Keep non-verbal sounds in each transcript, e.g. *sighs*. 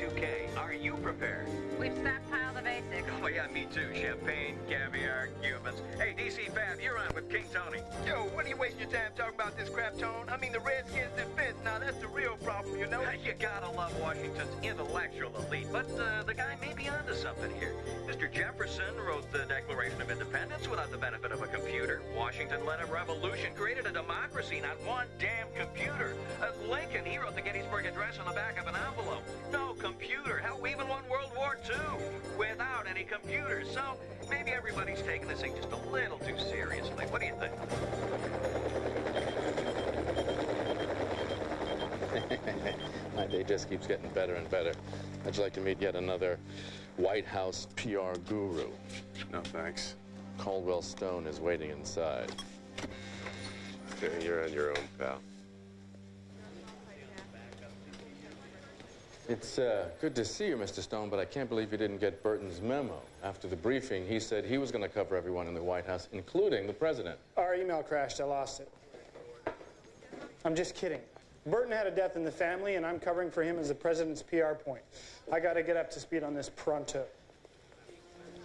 Y2K. Are you prepared? We've stockpiled the basics. Oh, yeah, me too. Champagne, caviar, Cubans. Hey, DC Fab, you're on with King Tony. Yo, what are you wasting your time talking about this crap, Tone? I mean, the Redskins defense. Now, that's the real problem, you know? You gotta love Washington's intellectual elite, but uh, the guy may be onto something here. Mr. Jefferson wrote the Declaration of Independence without the benefit of a computer. Washington led a revolution, created a democracy, not one damn computer. Uh, Lincoln, he wrote the Gettysburg Address on the back of an envelope. No computer. Hell, we even won World War II without any computers. So maybe everybody's taking this thing just a little too seriously. What do you think? *laughs* My day just keeps getting better and better. I'd like to meet yet another White House PR guru. No, thanks. Caldwell Stone is waiting inside. Okay, you're on your own, pal. It's uh, good to see you, Mr. Stone, but I can't believe you didn't get Burton's memo. After the briefing, he said he was going to cover everyone in the White House, including the president. Our email crashed. I lost it. I'm just kidding. Burton had a death in the family, and I'm covering for him as the president's PR point. I got to get up to speed on this pronto.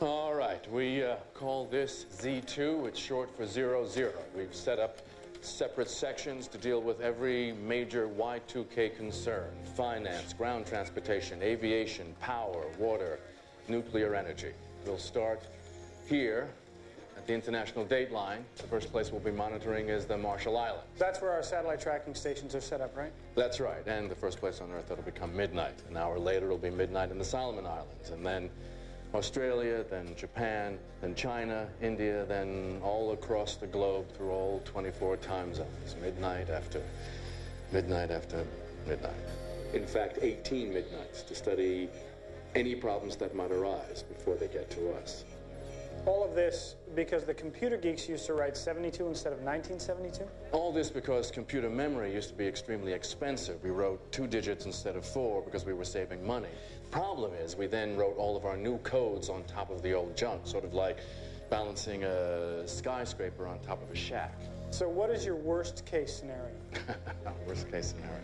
All right, we uh, call this Z2. It's short for zero zero. We've set up separate sections to deal with every major Y2K concern finance, ground transportation, aviation, power, water, nuclear energy. We'll start here the international date line. The first place we'll be monitoring is the Marshall Islands. That's where our satellite tracking stations are set up, right? That's right, and the first place on Earth that'll become midnight. An hour later, it'll be midnight in the Solomon Islands, and then Australia, then Japan, then China, India, then all across the globe through all 24 time zones. Midnight after midnight after midnight. In fact, 18 midnights to study any problems that might arise before they get to us. All of this because the computer geeks used to write 72 instead of 1972? All this because computer memory used to be extremely expensive. We wrote two digits instead of four because we were saving money. Problem is, we then wrote all of our new codes on top of the old junk, sort of like balancing a skyscraper on top of a shack. So, what is your worst case scenario? *laughs* worst case scenario.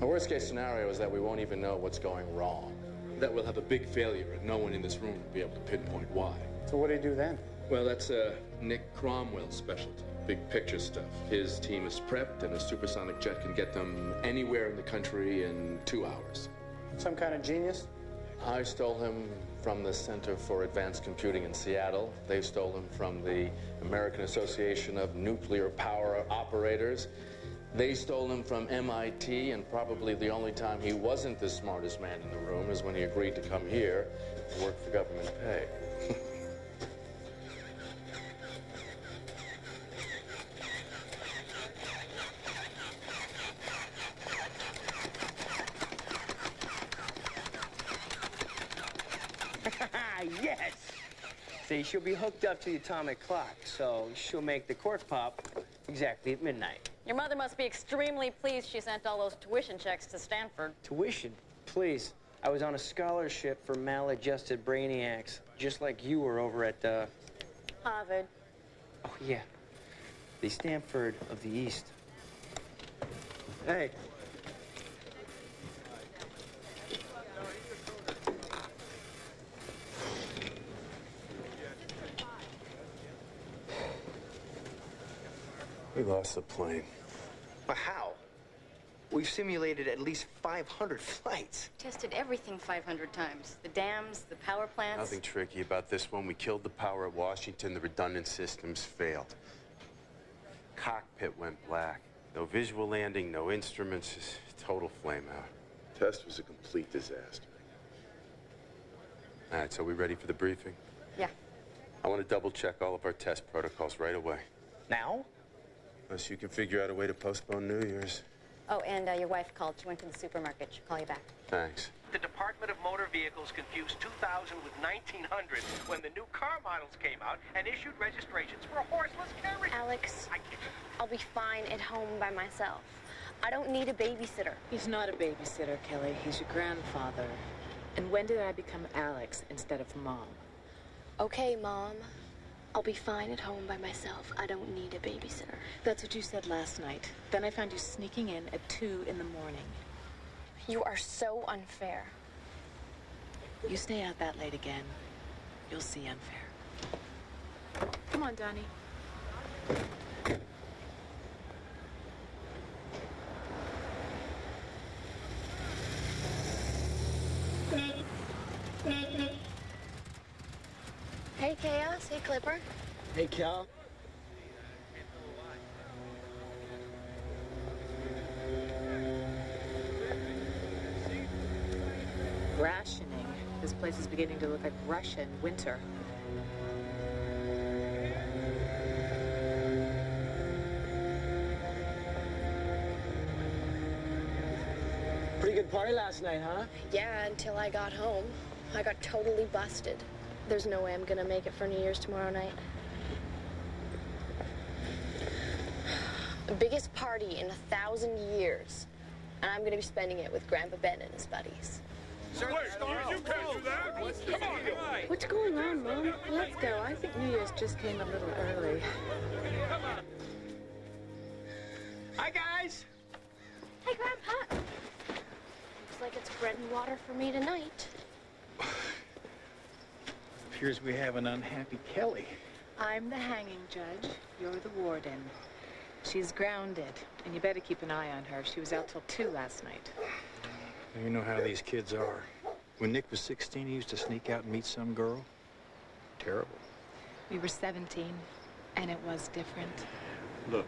The worst case scenario is that we won't even know what's going wrong. That we'll have a big failure and no one in this room will be able to pinpoint why. So, what do you do then? Well, that's uh, Nick Cromwell's specialty. Big picture stuff. His team is prepped, and a supersonic jet can get them anywhere in the country in two hours. Some kind of genius? I stole him from the Center for Advanced Computing in Seattle. They stole him from the American Association of Nuclear Power Operators. They stole him from MIT, and probably the only time he wasn't the smartest man in the room is when he agreed to come here and work for government pay. *laughs* yes! See, she'll be hooked up to the atomic clock, so she'll make the cork pop exactly at midnight. Your mother must be extremely pleased she sent all those tuition checks to Stanford. Tuition? Please. I was on a scholarship for maladjusted brainiacs, just like you were over at, uh... Harvard. Oh, yeah. The Stanford of the East. Hey. We lost the plane. But how? We've simulated at least 500 flights. Tested everything 500 times. The dams, the power plants. Nothing tricky about this one. We killed the power at Washington. The redundant systems failed. Cockpit went black. No visual landing, no instruments, just total flame out. Test was a complete disaster. All right, so we ready for the briefing? Yeah. I want to double check all of our test protocols right away. Now? Unless you can figure out a way to postpone New Year's. Oh, and uh, your wife called. She went to the supermarket. She'll call you back. Thanks. The Department of Motor Vehicles confused 2000 with 1900 when the new car models came out and issued registrations for horseless carriages. Alex, I. I'll be fine at home by myself. I don't need a babysitter. He's not a babysitter, Kelly. He's your grandfather. And when did I become Alex instead of Mom? Okay, Mom. I'll be fine at home by myself. I don't need a babysitter. That's what you said last night. Then I found you sneaking in at 2 in the morning. You are so unfair. You stay out that late again, you'll see unfair. Come on, Donnie. *laughs* Hey, Chaos. Hey, Clipper. Hey, Cal. Rationing. This place is beginning to look like Russian winter. Pretty good party last night, huh? Yeah, until I got home. I got totally busted. There's no way I'm gonna make it for New Year's tomorrow night. The biggest party in a thousand years. And I'm gonna be spending it with Grandpa Ben and his buddies. Wait, you can't do that. Come on, What's going on, Mom? Let's go. I think New Year's just came a little early. Hi, guys. Hey, Grandpa. Looks like it's bread and water for me tonight. Appears we have an unhappy Kelly. I'm the hanging judge. You're the warden. She's grounded, and you better keep an eye on her. She was out till 2 last night. You know how these kids are. When Nick was 16, he used to sneak out and meet some girl. Terrible. We were 17, and it was different. Look,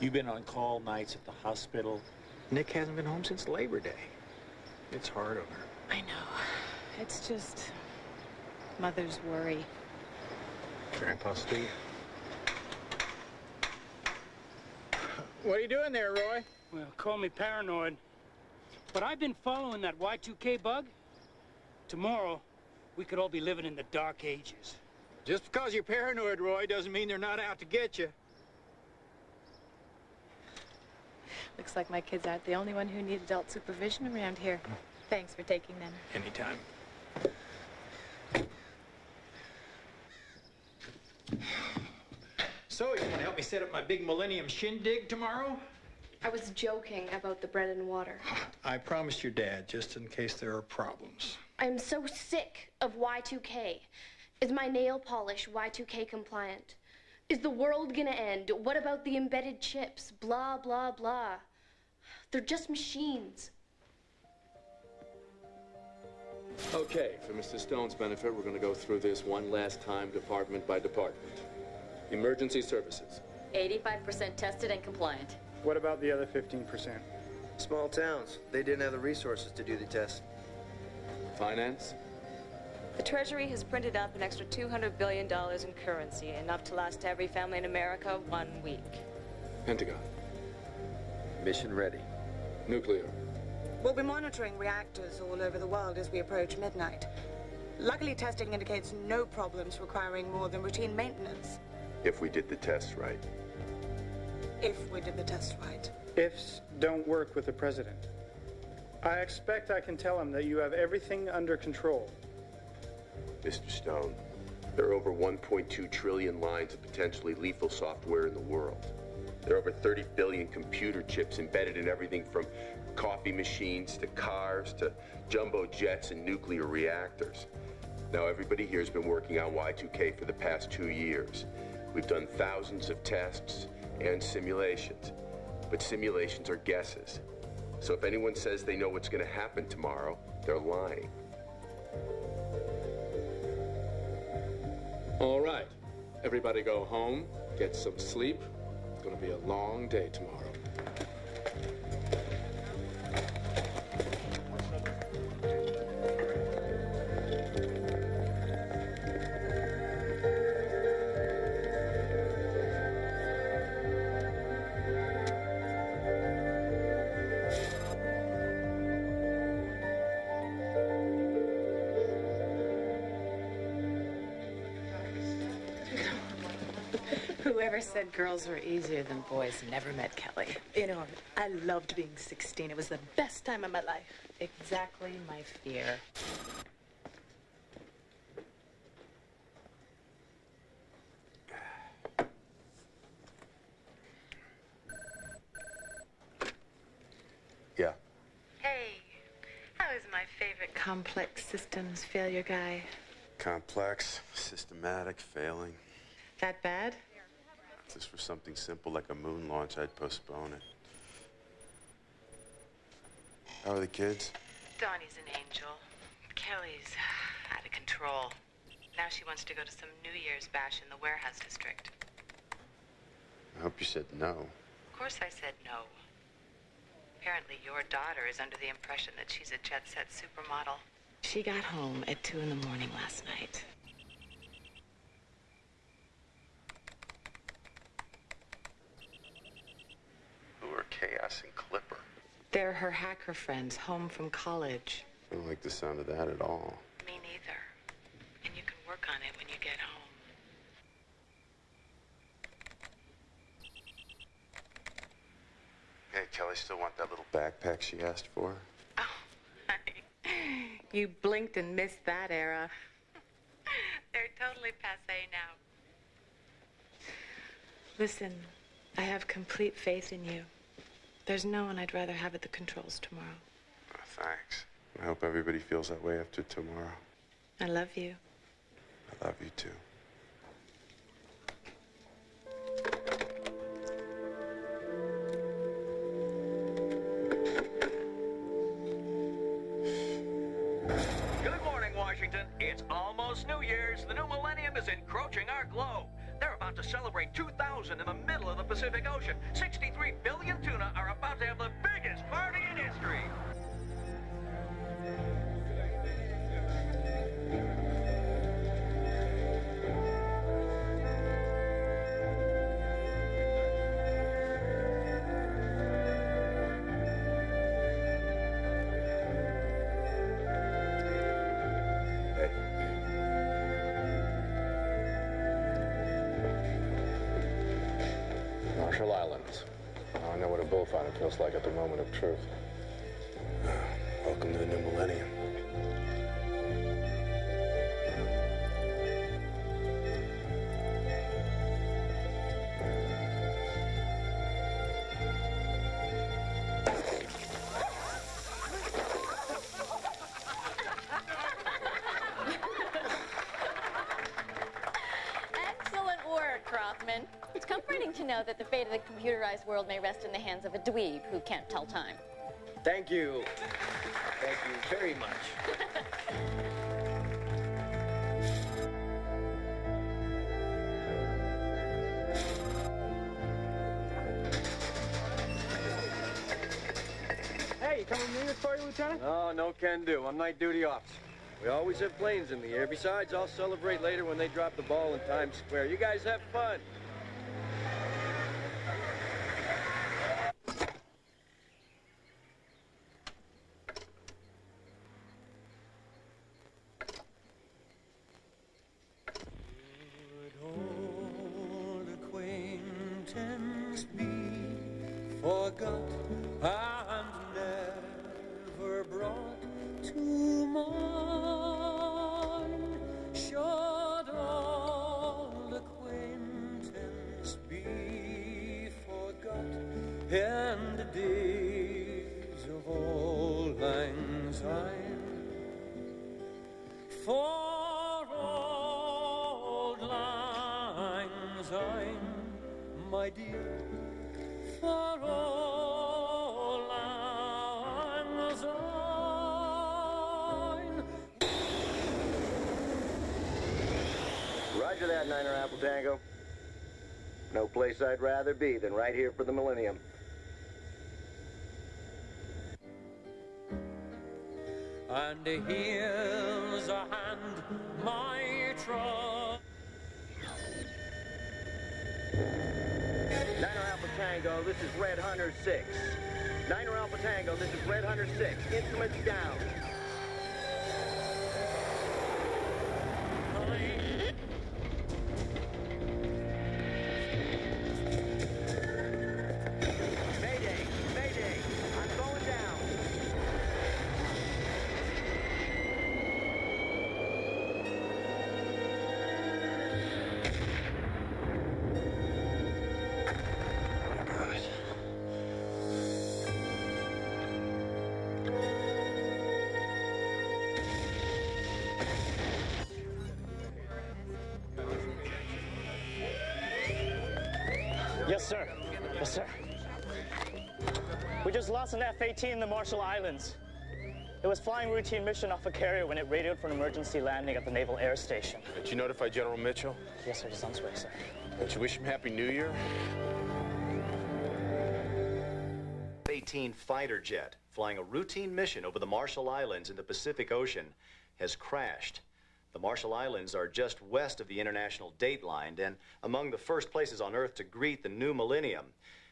you've been on call nights at the hospital. Nick hasn't been home since Labor Day. It's hard on her. I know. It's just mother's worry. Grandpa Steve. What are you doing there, Roy? Well, call me paranoid. But I've been following that Y2K bug. Tomorrow, we could all be living in the dark ages. Just because you're paranoid, Roy, doesn't mean they're not out to get you. Looks like my kids aren't the only one who need adult supervision around here. Thanks for taking them. Anytime. So, you want to help me set up my big Millennium shindig tomorrow? I was joking about the bread and water. *sighs* I promised your dad, just in case there are problems. I'm so sick of Y2K. Is my nail polish Y2K compliant? Is the world gonna end? What about the embedded chips? Blah, blah, blah. They're just machines. Okay, for Mr. Stone's benefit, we're going to go through this one last time, department by department. Emergency services. 85% tested and compliant. What about the other 15%? Small towns. They didn't have the resources to do the test. Finance. The Treasury has printed up an extra $200 billion in currency, enough to last every family in America one week. Pentagon. Mission ready. Nuclear. We'll be monitoring reactors all over the world as we approach midnight. Luckily, testing indicates no problems requiring more than routine maintenance. If we did the test right. If we did the test right. Ifs don't work with the president. I expect I can tell him that you have everything under control. Mr. Stone, there are over 1.2 trillion lines of potentially lethal software in the world. There are over 30 billion computer chips embedded in everything from coffee machines to cars to jumbo jets and nuclear reactors. Now, everybody here has been working on Y2K for the past two years. We've done thousands of tests and simulations, but simulations are guesses. So if anyone says they know what's going to happen tomorrow, they're lying. All right. Everybody go home, get some sleep. It's going to be a long day tomorrow. Said girls were easier than boys never met Kelly. You know, I loved being 16. It was the best time of my life. Exactly my fear. Yeah. Hey, how is my favorite complex systems failure guy. Complex, systematic, failing. That bad? If this were something simple like a moon launch, I'd postpone it. How are the kids? Donnie's an angel. Kelly's out of control. Now she wants to go to some New Year's bash in the warehouse district. I hope you said no. Of course I said no. Apparently your daughter is under the impression that she's a jet set supermodel. She got home at two in the morning last night. Who Chaos and Clipper? They're her hacker friends home from college. I don't like the sound of that at all. Me neither. And you can work on it when you get home. Hey, Kelly still want that little backpack she asked for? Oh, *laughs* honey. You blinked and missed that era. *laughs* They're totally passe now. Listen, I have complete faith in you. There's no one I'd rather have at the controls tomorrow. Oh, thanks. I hope everybody feels that way after tomorrow. I love you. I love you too. Good morning, Washington. It's almost New Year's. The new millennium is encroaching our globe. To celebrate 2000 in the middle of the Pacific Ocean. 63 billion tuna are about to have the biggest party in history. Moment of truth. Know that the fate of the computerized world may rest in the hands of a dweeb who can't tell time. Thank you. Thank you very much. Hey, you coming with me this party, Lieutenant? No, no can do. I'm night duty officer. We always have planes in the air. Besides, I'll celebrate later when they drop the ball in Times Square. You guys have fun. Niner Alpha Tango. No place I'd rather be than right here for the Millennium. And here's a hand, my trust. Niner Alpha Tango, this is Red Hunter 6. Niner Alpha Tango, this is Red Hunter 6. Instruments down. Yes, sir. Yes, sir. We just lost an F-18 in the Marshall Islands. It was flying routine mission off a carrier when it radioed for an emergency landing at the Naval Air Station. Did you notify General Mitchell? Yes, sir. Just on its way, sir. Did you wish him Happy New Year? F-18 fighter jet flying a routine mission over the Marshall Islands in the Pacific Ocean has crashed. The Marshall Islands are just west of the international date line and among the first places on Earth to greet the new millennium.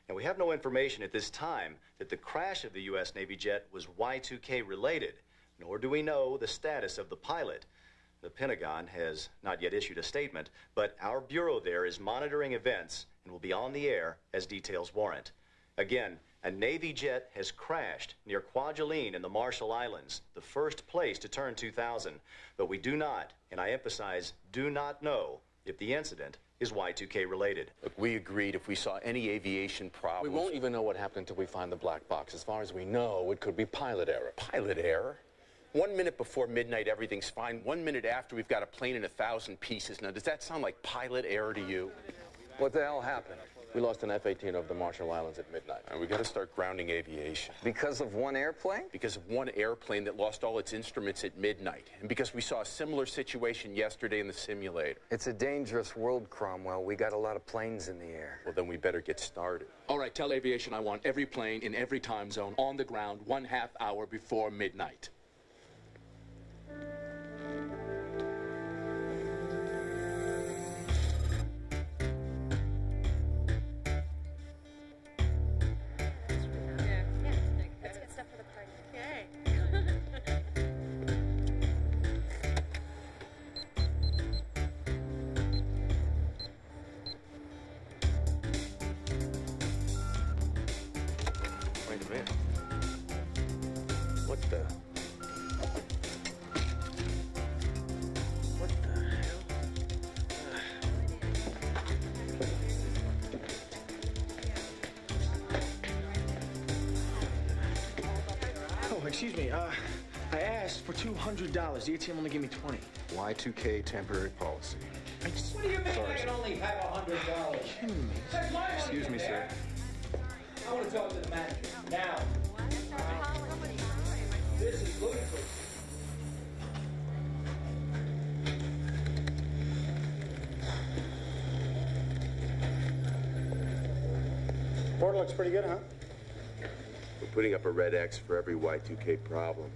And we have no information at this time that the crash of the U.S. Navy jet was Y2K related, nor do we know the status of the pilot. The Pentagon has not yet issued a statement, but our bureau there is monitoring events and will be on the air as details warrant. Again, a Navy jet has crashed near Kwajalein in the Marshall Islands, the first place to turn 2000. But we do not, and I emphasize, do not know if the incident is Y2K related. Look, we agreed if we saw any aviation problems. We won't even know what happened until we find the black box. As far as we know, it could be pilot error. Pilot error? One minute before midnight, everything's fine. One minute after, we've got a plane in a thousand pieces. Now, does that sound like pilot error to you? What the hell happened? We lost an F-18 over the Marshall Islands at midnight. And we got to start grounding aviation. Because of one airplane? Because of one airplane that lost all its instruments at midnight. And because we saw a similar situation yesterday in the simulator. It's a dangerous world, Cromwell. We got a lot of planes in the air. Well, then we better get started. All right, tell aviation I want every plane in every time zone on the ground one half hour before midnight. The? What the hell? Oh, excuse me. Uh, I asked for $200. The ATM only gave me 20 Y2K temporary policy. I just... What do you mean Sorry, I can only have a hundred dollars? That's my money, Excuse me, sir. I want to talk to the manager now. This is ludicrous. Board looks pretty good, huh? We're putting up a red X for every Y2K problem.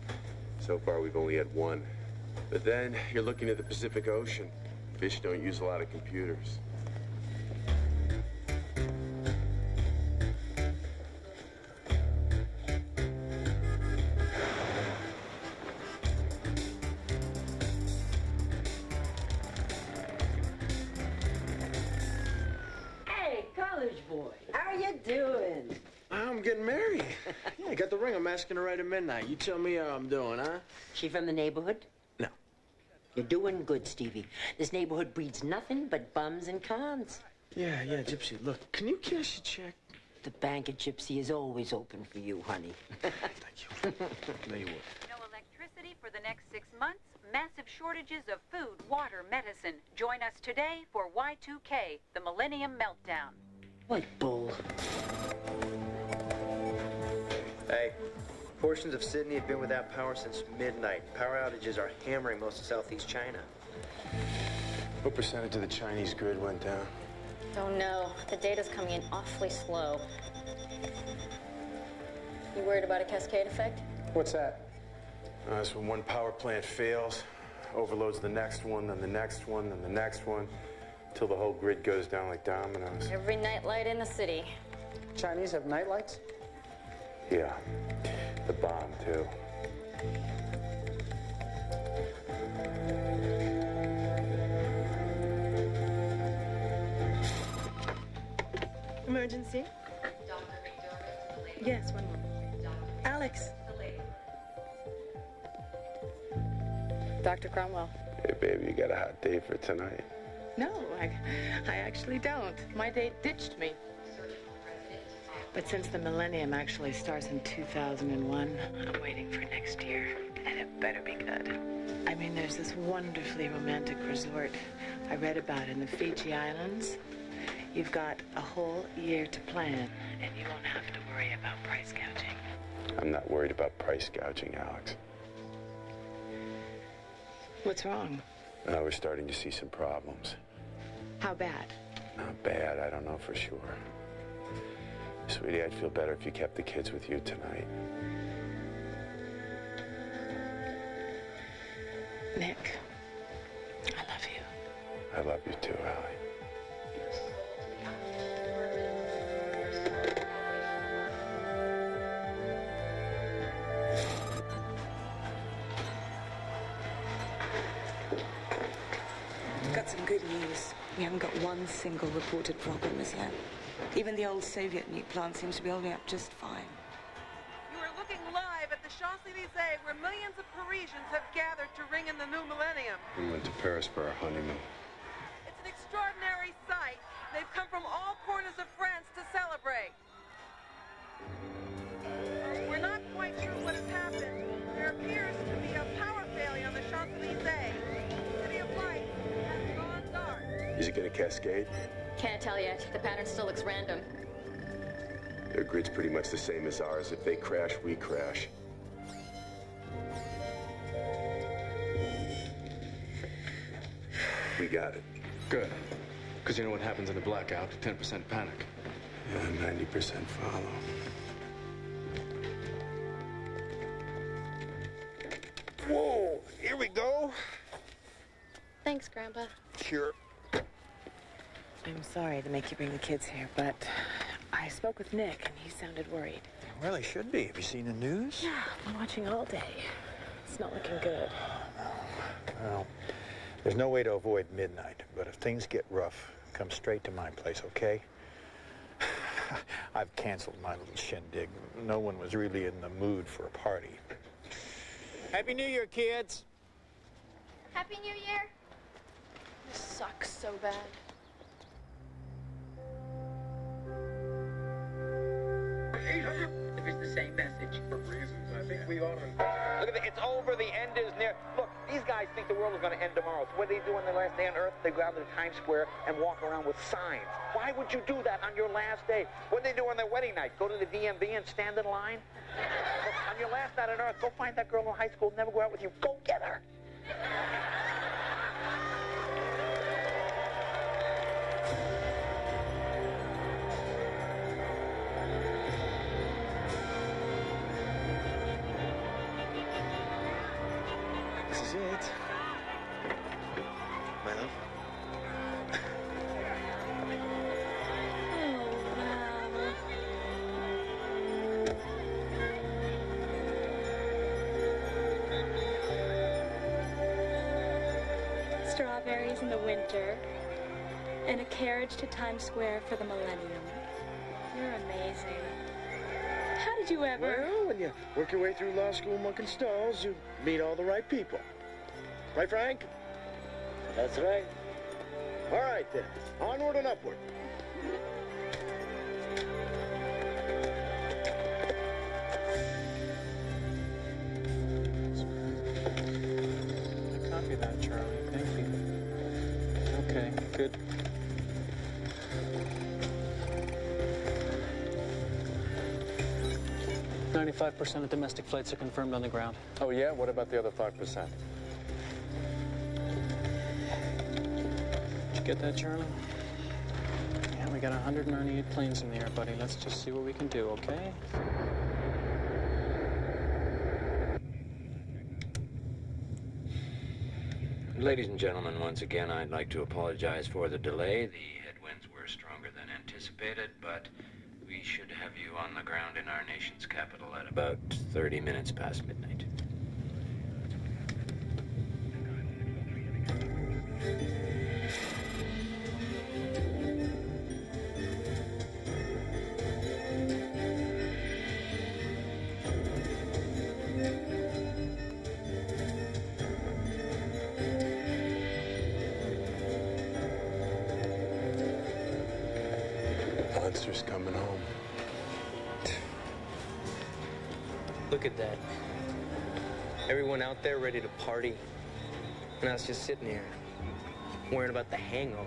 So far, we've only had one. But then you're looking at the Pacific Ocean. Fish don't use a lot of computers. Midnight. You tell me how I'm doing, huh? She from the neighborhood? No. You're doing good, Stevie. This neighborhood breeds nothing but bums and cons. Yeah, yeah, Gypsy. Look, can you cash a check? The bank at Gypsy is always open for you, honey. *laughs* There you would. No electricity for the next six months. Massive shortages of food, water, medicine. Join us today for Y2K, the Millennium Meltdown. What bull? Hey, portions of Sydney have been without power since midnight. Power outages are hammering most of southeast China. What percentage of the Chinese grid went down? Don't know. The data's coming in awfully slow. You worried about a cascade effect? What's that? Uh, that's when one power plant fails, overloads the next one, then the next one, then the next one, till the whole grid goes down like dominoes. Every night light in the city. Chinese have night lights? Yeah, the bomb too. Emergency? Yes, one moment. Alex. Dr. Cromwell. Hey, baby, you got a hot date for tonight? No, I, I actually don't. My date ditched me. But since the millennium actually starts in 2001, I'm waiting for next year. And it better be good. I mean, there's this wonderfully romantic resort I read about in the Fiji Islands. You've got a whole year to plan, and you won't have to worry about price gouging. I'm not worried about price gouging, Alex. What's wrong? Uh, we're starting to see some problems. How bad? Not bad, I don't know for sure. Sweetie, I'd feel better if you kept the kids with you tonight. Nick, I love you. I love you too, Allie. Got some good news. We haven't got one single reported problem as yet. Even the old Soviet nuke plant seems to be holding up just fine. You are looking live at the Champs-Élysées, where millions of Parisians have gathered to ring in the new millennium. We went to Paris for our honeymoon. It's an extraordinary sight. They've come from all corners of France to celebrate. We're not quite sure what has happened. There appears to be a power failure on the Champs-Élysées. City of Lights has gone dark. Is it gonna cascade? Can't tell yet. The pattern still looks random. Their grid's pretty much the same as ours. If they crash, we crash. We got it. Good. Because you know what happens in a blackout? 10% panic. Yeah, 90% follow. Whoa, here we go. Thanks, Grandpa. Sure. I'm sorry to make you bring the kids here, but I spoke with Nick, and he sounded worried. Well, they should be. Have you seen the news? Yeah, I'm watching all day. It's not looking good. Oh, well, there's no way to avoid midnight, but if things get rough, come straight to my place, okay? *laughs* I've canceled my little shindig. No one was really in the mood for a party. Happy New Year, kids! Happy New Year. This sucks so bad. If it's the same message. For reasons, I think we ought to. Look at it. It's over. The end is near. Look, these guys think the world is going to end tomorrow. So what do they do on their last day on Earth? They go out to Times Square and walk around with signs. Why would you do that on your last day? What do they do on their wedding night? Go to the DMV and stand in line? On your last night on Earth, go find that girl in high school, never go out with you. Go get her. And to Times Square for the millennium. You're amazing. How did you ever? Well, when you work your way through law school mucking stalls, you meet all the right people. Right, Frank? That's right. All right, then. Onward and upward. Copy that, Charlie. Thank you. Okay, good. Ninety-five percent of domestic flights are confirmed on the ground. Oh, yeah? What about the other 5%? Did you get that, Charlie? Yeah, we got 198 planes in the air, buddy. Let's just see what we can do, okay? Ladies and gentlemen, once again, I'd like to apologize for the delay. The headwinds were stronger than anticipated, but we should have you on the ground in our nation's capital at about 30 minutes past midnight. At that. Everyone out there ready to party. And I was just sitting here, worrying about the hangover.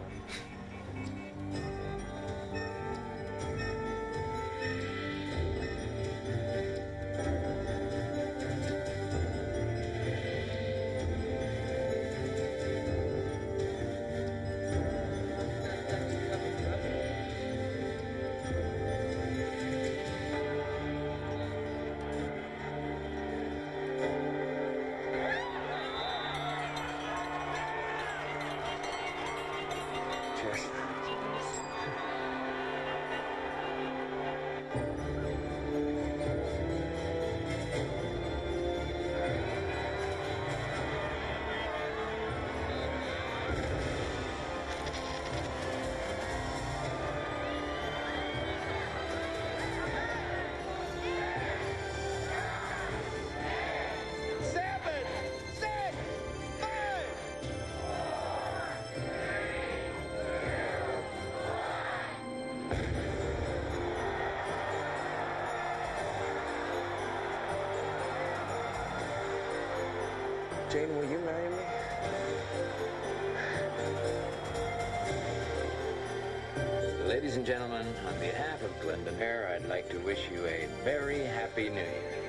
Ladies and gentlemen, on behalf of Glendon Air, I'd like to wish you a very happy new year.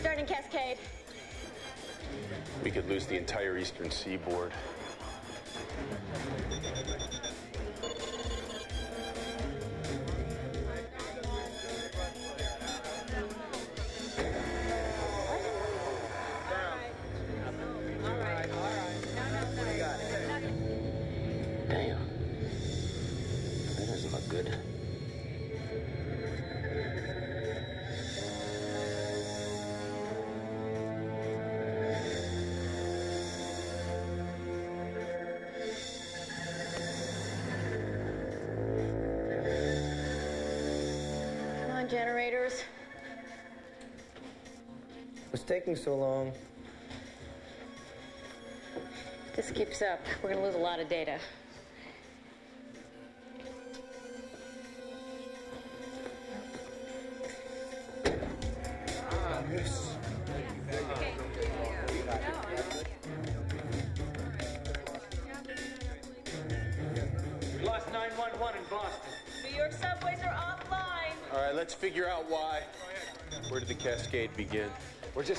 Starting Cascade. We could lose the entire eastern seaboard. Generators. What's taking so long? If this keeps up, we're gonna lose a lot of data.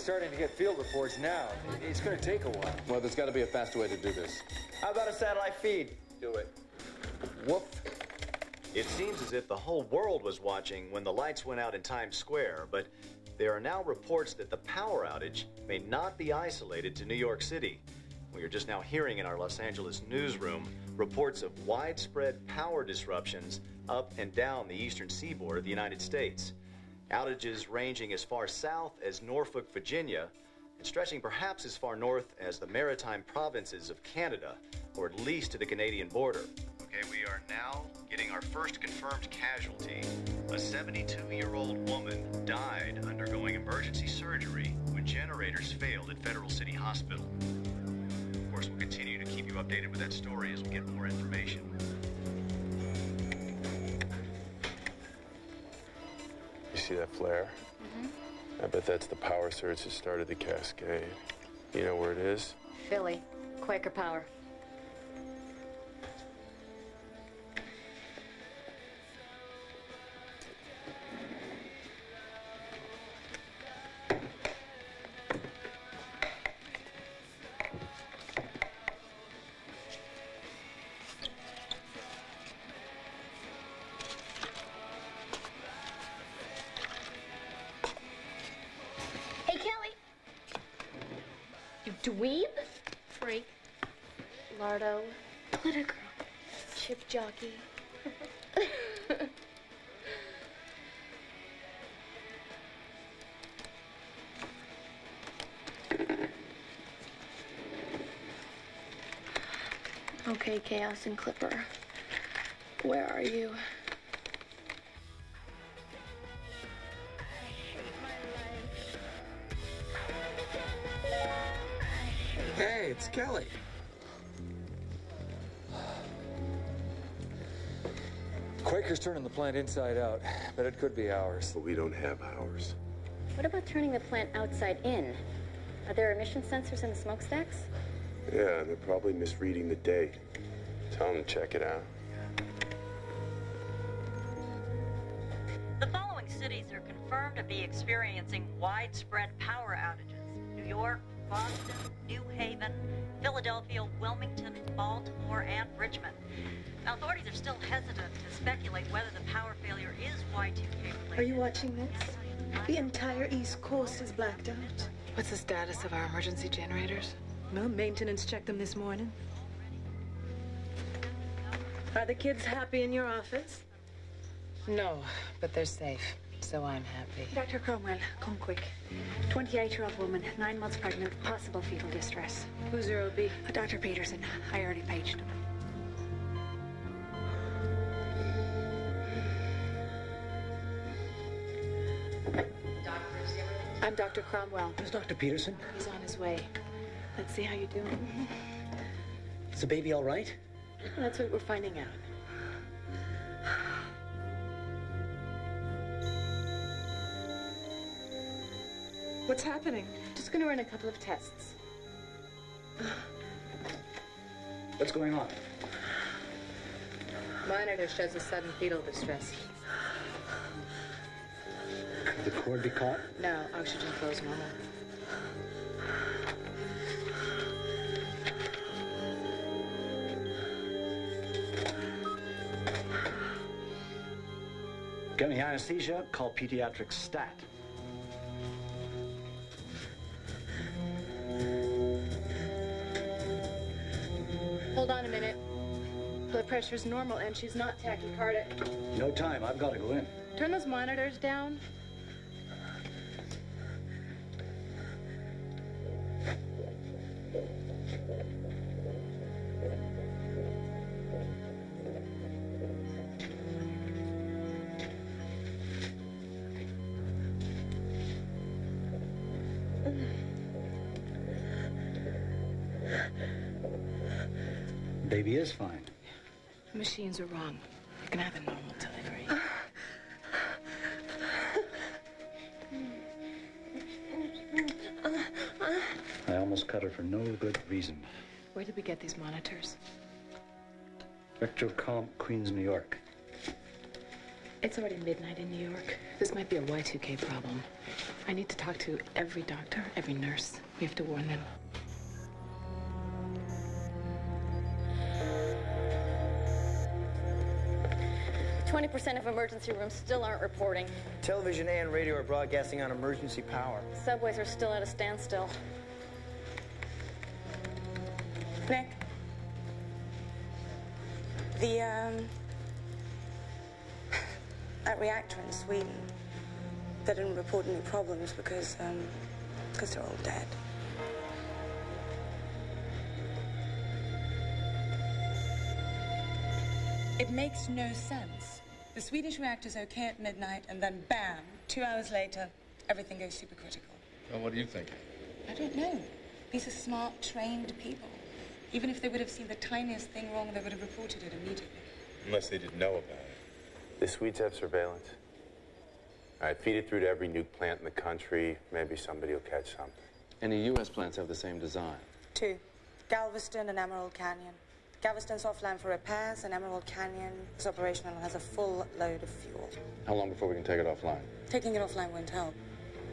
Starting to get field reports now. It's going to take a while. Well, there's got to be a faster way to do this. How about a satellite feed? Do it. Whoop. It seems as if the whole world was watching when the lights went out in Times Square, but there are now reports that the power outage may not be isolated to New York City. We are just now hearing in our Los Angeles newsroom reports of widespread power disruptions up and down the eastern seaboard of the United States. Outages ranging as far south as Norfolk, Virginia, and stretching perhaps as far north as the maritime provinces of Canada, or at least to the Canadian border. Okay, we are now getting our first confirmed casualty. A 72 year old woman died undergoing emergency surgery when generators failed at Federal City Hospital. Of course, we'll continue to keep you updated with that story as we get more information. You see that flare? Mm -hmm. I bet that's the power surge that started the cascade. You know where it is? Philly, Quaker Power. Dweeb? Freak. Lardo. Girl. Chip jockey. *laughs* okay, Chaos and Clipper. Where are you? It's Kelly. Quaker's turning the plant inside out, but it could be ours. But we don't have ours. What about turning the plant outside in? Are there emission sensors in the smokestacks? Yeah, they're probably misreading the date. Tell them to check it out. The following cities are confirmed to be experiencing widespread power outages. New York, Boston, New Haven, Philadelphia, Wilmington, Baltimore, and Richmond. Now, authorities are still hesitant to speculate whether the power failure is Y2K related. Are you watching this? The entire East Coast is blacked out. What's the status of our emergency generators? Well, maintenance checked them this morning. Are the kids happy in your office? No, but they're safe, so I'm happy. Dr. Cromwell, come quick. 28-year-old woman, nine months pregnant, possible fetal distress. Who's your OB? Dr. Peterson. I already paged him. I'm Dr. Cromwell. Where's Dr. Peterson? He's on his way. Let's see how you're doing. Is the baby all right? That's what we're finding out. What's happening? Just gonna run a couple of tests. What's going on? Monitor shows a sudden fetal distress. Could the cord be caught? No, oxygen flow's normal. Get me anesthesia, call pediatric stat. Pressure's normal and she's not tachycardic. No time, I've got to go in. Turn those monitors down. Baby is fine. Machines are wrong. You're gonna have a normal delivery. I almost cut her for no good reason. Where did we get these monitors? Electrocomp, Queens, New York. It's already midnight in New York. This might be a Y2K problem. I need to talk to every doctor, every nurse. We have to warn them. 20% of emergency rooms still aren't reporting. Television and radio are broadcasting on emergency power. Subways are still at a standstill. Nick? The, um... That reactor in Sweden, they didn't report any problems because, um... because they're all dead. It makes no sense. The Swedish reactor's okay at midnight, and then bam, two hours later, everything goes supercritical. Well, what do you think? I don't know. These are smart, trained people. Even if they would have seen the tiniest thing wrong, they would have reported it immediately. Unless they didn't know about it. The Swedes have surveillance. All right, feed it through to every nuke plant in the country. Maybe somebody will catch something. Any U.S. plants have the same design. Two. Galveston and Emerald Canyon. Galveston's offline for repairs, and Emerald Canyon is operational and has a full load of fuel. How long before we can take it offline? Taking it offline won't help.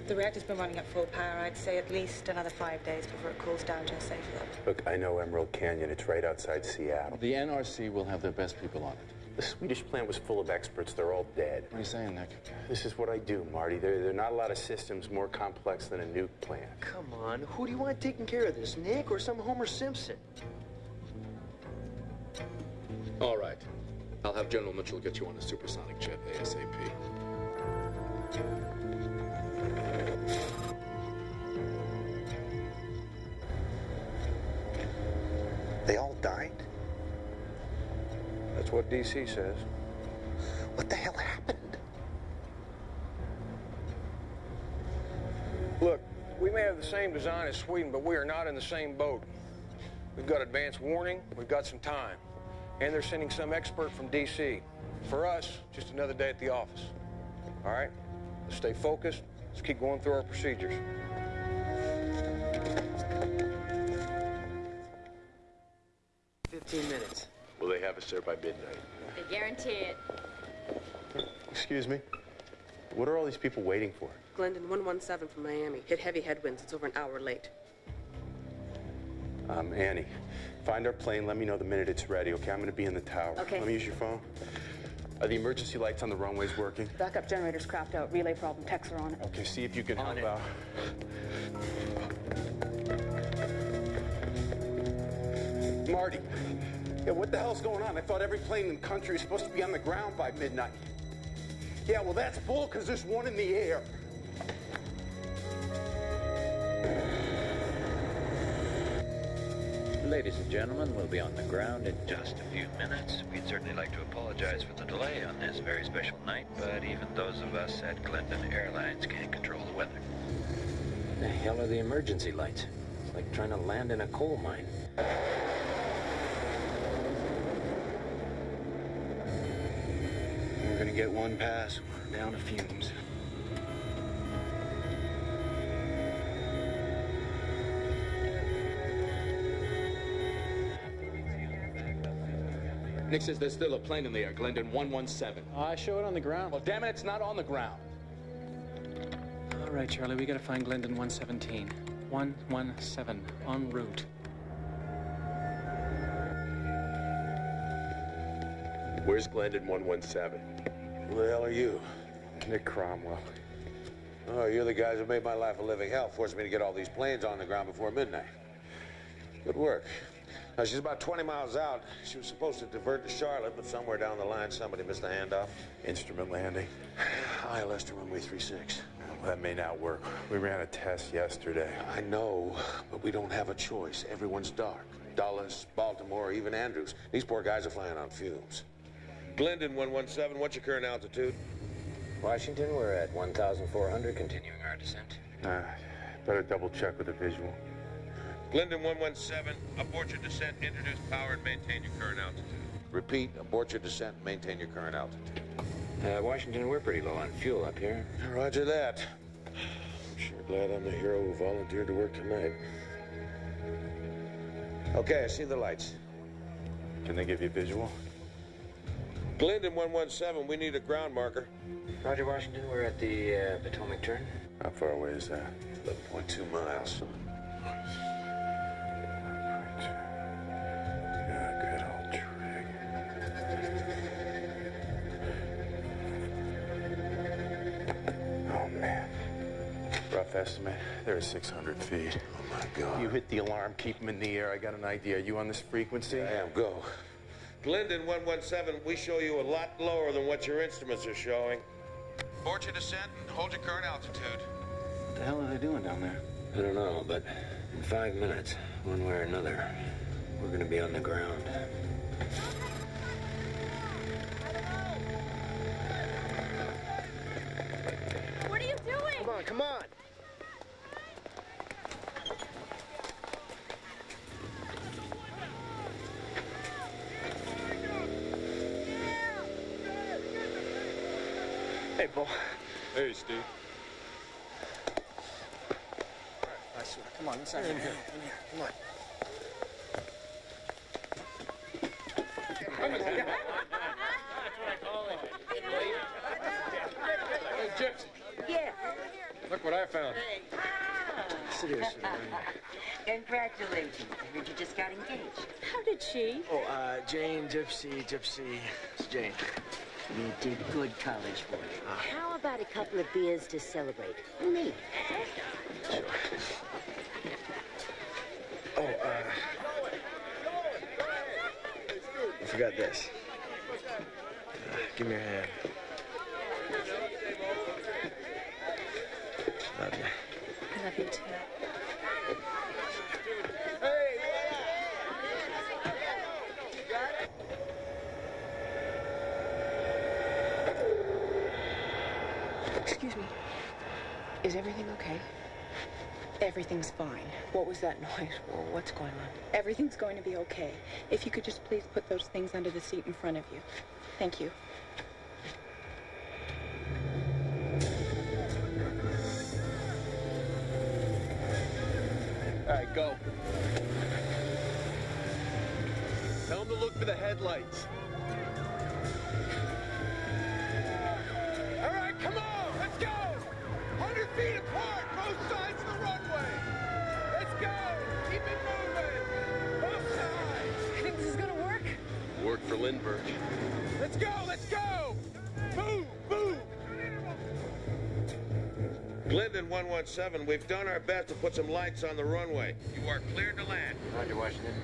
The reactor's been running at full power. I'd say at least another five days before it cools down to a safe level. Look, I know Emerald Canyon. It's right outside Seattle. The NRC will have their best people on it. The Swedish plant was full of experts. They're all dead. What are you saying, Nick? This is what I do, Marty. There, there are not a lot of systems more complex than a nuke plant. Come on, who do you want taking care of this, Nick or some Homer Simpson? All right. I'll have General Mitchell get you on a supersonic jet ASAP. They all died? That's what DC says. What the hell happened? Look, we may have the same design as Sweden, but we are not in the same boat. We've got advance warning, we've got some time and they're sending some expert from D.C. For us, just another day at the office. All right? Let's stay focused. Let's keep going through our procedures. Fifteen minutes. Will they have us there by midnight? They guarantee it. Excuse me. What are all these people waiting for? Glendon 117 from Miami. Hit heavy headwinds. It's over an hour late. I'm Annie find our plane. Let me know the minute it's ready, okay? I'm gonna be in the tower. Okay. Let me use your phone. Are the emergency lights on the runways working? Backup generator's crapped out. Relay problem. Techs are on it. Okay, see if you can help out. Marty, yeah, what the hell's going on? I thought every plane in the country was supposed to be on the ground by midnight. Yeah, well, that's bull because there's one in the air. Ladies and gentlemen, we'll be on the ground in just a few minutes. We'd certainly like to apologize for the delay on this very special night, but even those of us at Glendon Airlines can't control the weather. The hell are the emergency lights? It's like trying to land in a coal mine. We're gonna get one pass. We're down to fumes. Nick says there's still a plane in the air, Glendon 117. I show it on the ground. Well, damn it, it's not on the ground. All right, Charlie, we gotta find Glendon 117. 117, en route. Where's Glendon 117? Who the hell are you? Nick Cromwell. Oh, you're the guys who made my life a living hell, forcing me to get all these planes on the ground before midnight. Good work. Now, she's about 20 miles out. She was supposed to divert to Charlotte, but somewhere down the line, somebody missed the handoff. Instrument landing. ILS to runway 36. Well, that may not work. We ran a test yesterday. I know, but we don't have a choice. Everyone's dark. Dulles, Baltimore, even Andrews. These poor guys are flying on fumes. Glendon 117, what's your current altitude? Washington, we're at 1,400, continuing our descent. Uh, better double check with the visual. Glendon 117, abort your descent, introduce power, and maintain your current altitude. Repeat, abort your descent, maintain your current altitude. Uh, Washington, we're pretty low on fuel up here. Roger that. I'm Sure glad I'm the hero who volunteered to work tonight. Okay, I see the lights. Can they give you a visual? Glendon 117, we need a ground marker. Roger, Washington, we're at the uh, Potomac turn. How far away is that? 11.2 miles. Estimate, they're at 600 feet. Oh, my God. You hit the alarm, keep them in the air. I got an idea. Are you on this frequency? I am. Go. Glendon 117, we show you a lot lower than what your instruments are showing. Abort your descent and hold your current altitude. What the hell are they doing down there? I don't know, but in five minutes, one way or another, we're gonna be on the ground. What are you doing? Come on, come on. Hey, Bo. Hey, Steve. I swear. Come on, let's In here. In here. Come on. *laughs* Hey, Gypsy, Yeah. look what I found. Seriously. Congratulations. I heard you just got engaged. How did she? Oh, uh, Jane, Gypsy, Gypsy. It's Jane. You did good college work. How about a couple of beers to celebrate? Me. Sure. Oh, uh. I forgot this. Uh, give me your hand. Love you. I love you too. Excuse me. Is everything okay? Everything's fine. What was that *laughs* noise? What's going on? Everything's going to be okay. If you could just please put those things under the seat in front of you. Thank you. All right, go. Tell him to look for the headlights. All right, come on, let's go! 100 feet apart, both sides of the runway! Let's go! Keep it moving! Both sides! You think this is gonna work? Work for Lindbergh. Let's go, let's go! Move, move! Glendon 117, we've done our best to put some lights on the runway. You are cleared to land. Roger, Washington.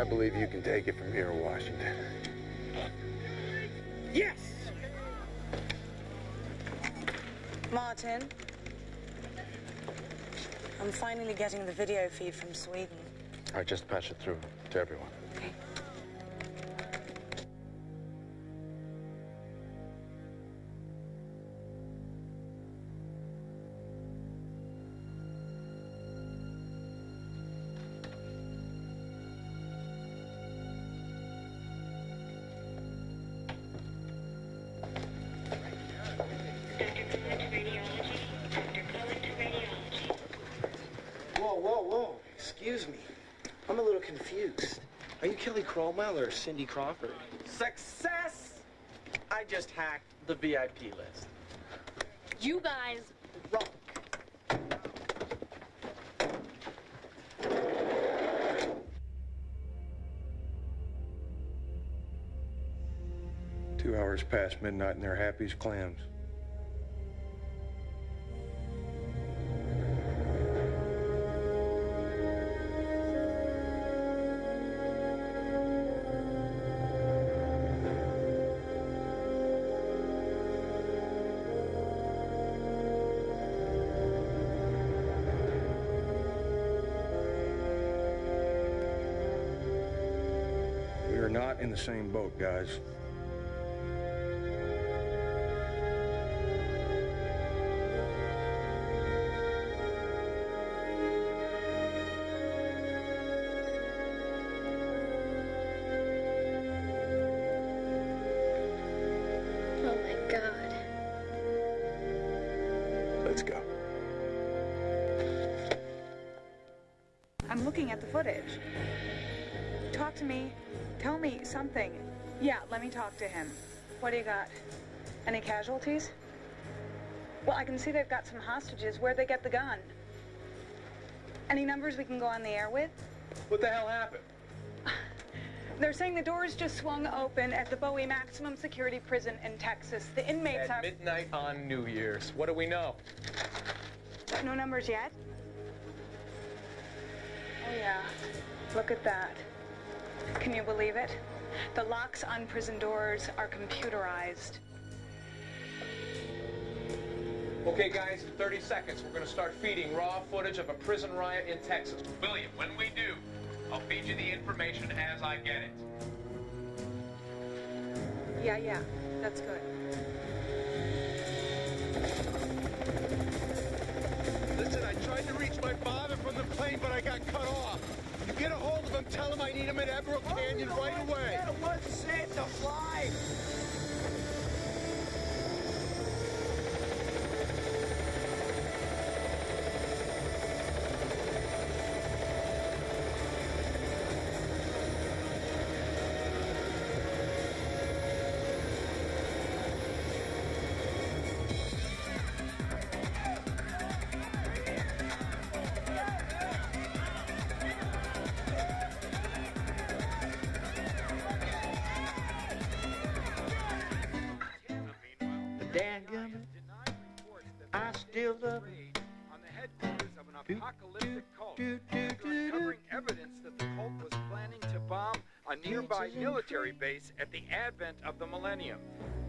I believe you can take it from here, Washington. Yes! Martin? I'm finally getting the video feed from Sweden. I just patched it through to everyone. Kelly Cromwell Cindy Crawford? Success! I just hacked the VIP list. You guys rock. Two hours past midnight and they're happy as clams. Guys. Oh my god. Let's go. I'm looking at the footage. Talk to me. Tell me something. Yeah, let me talk to him. What do you got? Any casualties? Well, I can see they've got some hostages. Where'd they get the gun? Any numbers we can go on the air with? What the hell happened? *sighs* They're saying the doors just swung open at the Bowie Maximum Security Prison in Texas. The inmates At are... midnight on New Year's. What do we know? No numbers yet? Oh, yeah. Look at that. Can you believe it? The locks on prison doors are computerized. Okay, guys, in 30 seconds, we're going to start feeding raw footage of a prison riot in Texas. William, when we do, I'll feed you the information as I get it. Yeah, yeah. That's good. Listen, I tried to reach my father from the plane, but I got cut off. You get a hold of him, tell him I need him at Emerald Canyon right away. What's it to fly?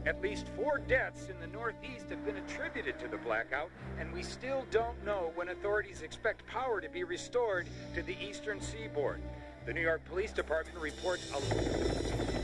At least four deaths in the Northeast have been attributed to the blackout, and we still don't know when authorities expect power to be restored to the eastern seaboard. The New York Police Department reports a.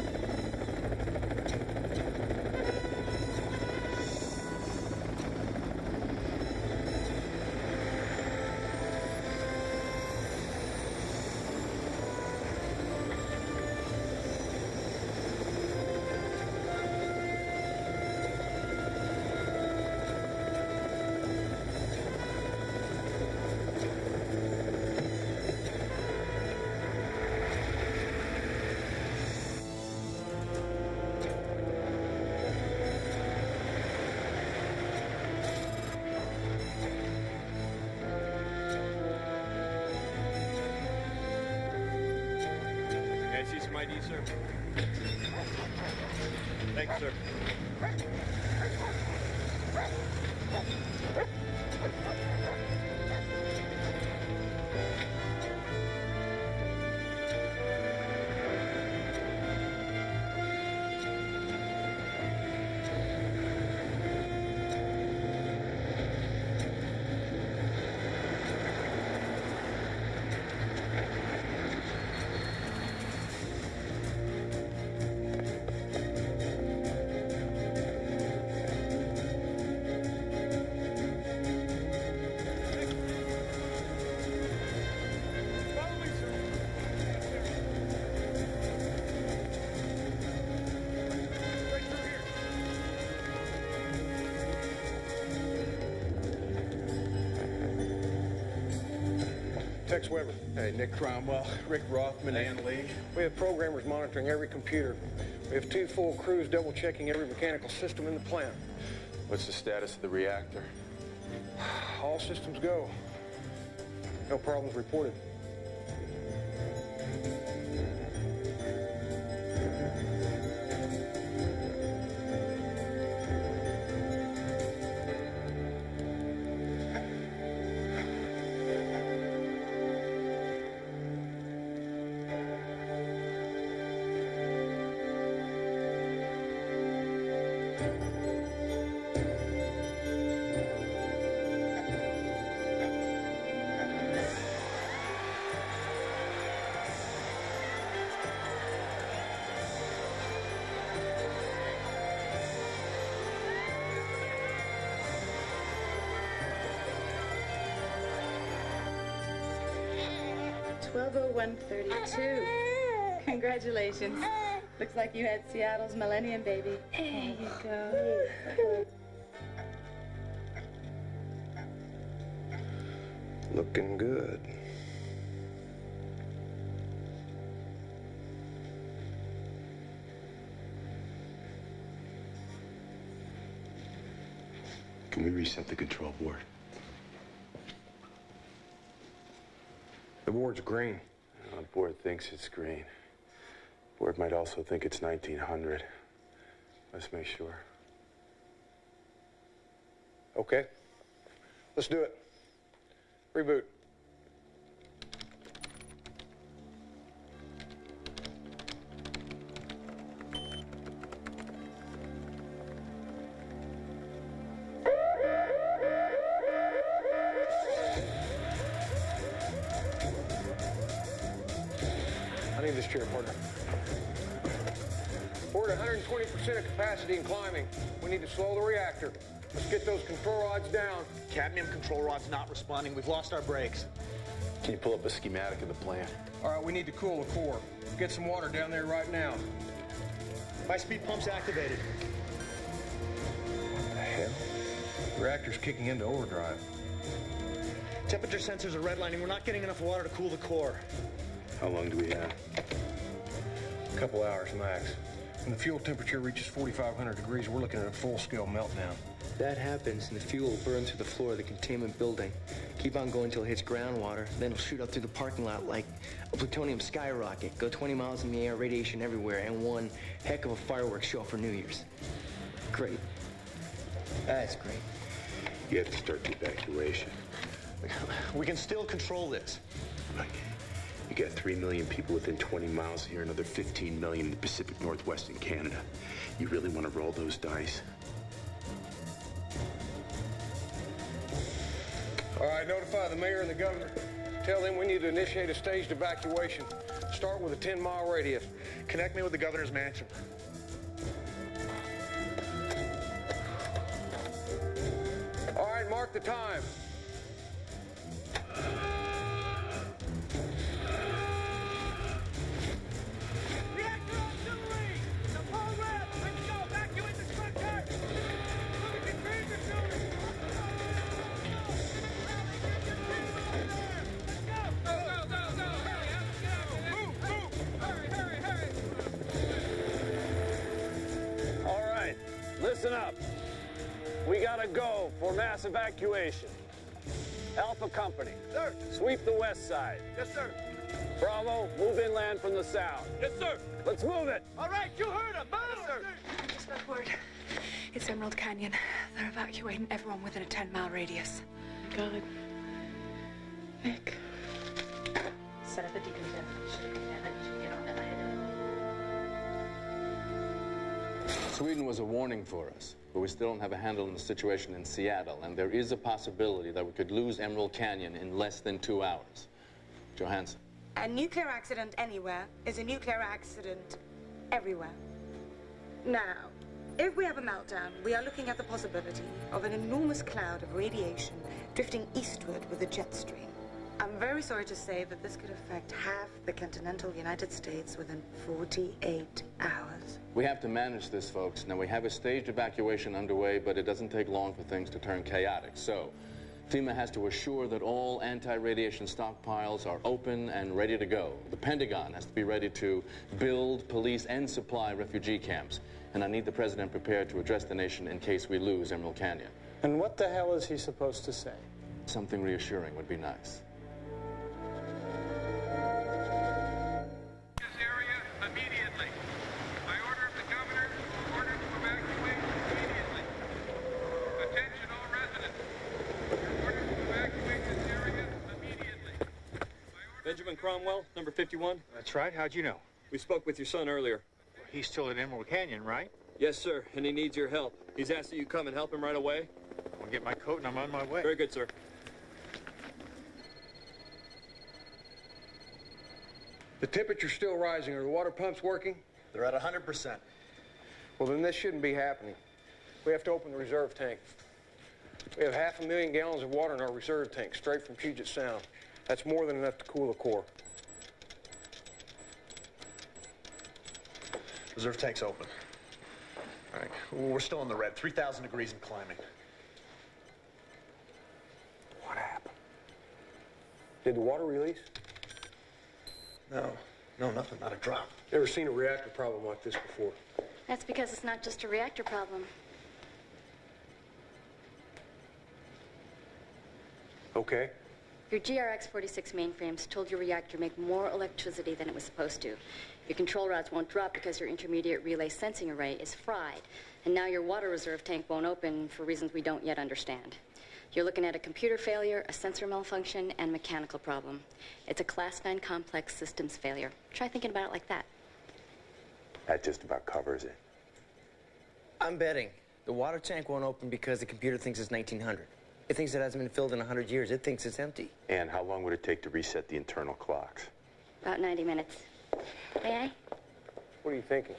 Tex Weber. Hey, Nick Cromwell, Rick Rothman, Ann Lee. We have programmers monitoring every computer. We have two full crews double checking every mechanical system in the plant. What's the status of the reactor? All systems go. No problems reported. Twelve oh one thirty-two. Congratulations. Looks like you had Seattle's Millennium Baby. There you go. Looking good. Can we reset the control board? The board's green. Oh, the board thinks it's green. The board might also think it's 1900. Let's make sure. Okay. Let's do it. Reboot. 120% of capacity and climbing. We need to slow the reactor. Let's get those control rods down. Cadmium control rod's not responding. We've lost our brakes. Can you pull up a schematic of the plant? All right, we need to cool the core. Get some water down there right now. High-speed pumps activated. What the hell? The Reactor's kicking into overdrive. Temperature sensors are redlining. We're not getting enough water to cool the core. How long do we have? A couple hours max. When the fuel temperature reaches 4,500 degrees, we're looking at a full-scale meltdown. That happens, and the fuel will burn through the floor of the containment building. Keep on going until it hits groundwater, then it'll shoot up through the parking lot like a plutonium skyrocket. Go 20 miles in the air, radiation everywhere, and one heck of a fireworks show for New Year's. Great. That's great. You have to start the evacuation. *laughs* We can still control this. You got 3 million people within 20 miles here, another 15 million in the Pacific Northwest and Canada. You really want to roll those dice? All right, notify the mayor and the governor. Tell them we need to initiate a staged evacuation. Start with a 10 mile radius. Connect me with the governor's mansion. All right, mark the time. Listen up. We gotta go for mass evacuation. Alpha Company. Sir. Sweep the west side. Yes, sir. Bravo, move inland from the south. Yes, sir. Let's move it. All right, you heard him. Move, sir. I just got word. It's Emerald Canyon. They're evacuating everyone within a 10 mile radius. God. Nick. Set up a decontamination. Sweden was a warning for us, but we still don't have a handle on the situation in Seattle, and there is a possibility that we could lose Emerald Canyon in less than two hours. Johansson. A nuclear accident anywhere is a nuclear accident everywhere. Now, if we have a meltdown, we are looking at the possibility of an enormous cloud of radiation drifting eastward with a jet stream. I'm very sorry to say that this could affect half the continental United States within 48 hours. We have to manage this, folks. Now, we have a staged evacuation underway, but it doesn't take long for things to turn chaotic. So, FEMA has to assure that all anti-radiation stockpiles are open and ready to go. The Pentagon has to be ready to build, police, and supply refugee camps. And I need the president prepared to address the nation in case we lose Emerald Canyon. And what the hell is he supposed to say? Something reassuring would be nice. Cromwell, number 51. That's right. How'd you know? We spoke with your son earlier. He's still at Emerald Canyon, right? Yes, sir, and he needs your help. He's asked that you come and help him right away. I'll get my coat and I'm on my way. Very good, sir. The temperature's still rising. Are the water pumps working? They're at 100%. Well, then this shouldn't be happening. We have to open the reserve tank. We have half a million gallons of water in our reserve tank, straight from Puget Sound. That's more than enough to cool the core. Reserve tank's open. All right, well, we're still in the red. 3,000 degrees and climbing. What happened? Did the water release? No, no, nothing. Not a drop. Never seen a reactor problem like this before. That's because it's not just a reactor problem. Okay. Your GRX-46 mainframes told your reactor make more electricity than it was supposed to. Your control rods won't drop because your intermediate relay sensing array is fried. And now your water reserve tank won't open for reasons we don't yet understand. You're looking at a computer failure, a sensor malfunction, and mechanical problem. It's a class 9 complex systems failure. Try thinking about it like that. That just about covers it. I'm betting the water tank won't open because the computer thinks it's 1900. It thinks it hasn't been filled in 100 years. It thinks it's empty. And how long would it take to reset the internal clocks? About 90 minutes. May I? What are you thinking?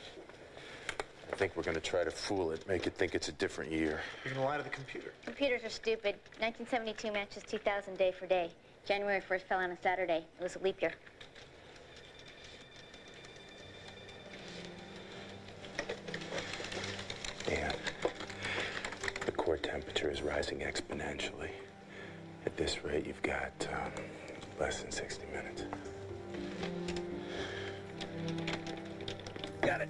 I think we're going to try to fool it, make it think it's a different year. You're going to lie to the computer. Computers are stupid. 1972 matches 2000 day for day. January 1st fell on a Saturday. It was a leap year. And the core temperature is rising exponentially. At this rate, you've got um, less than 60 minutes. Got it.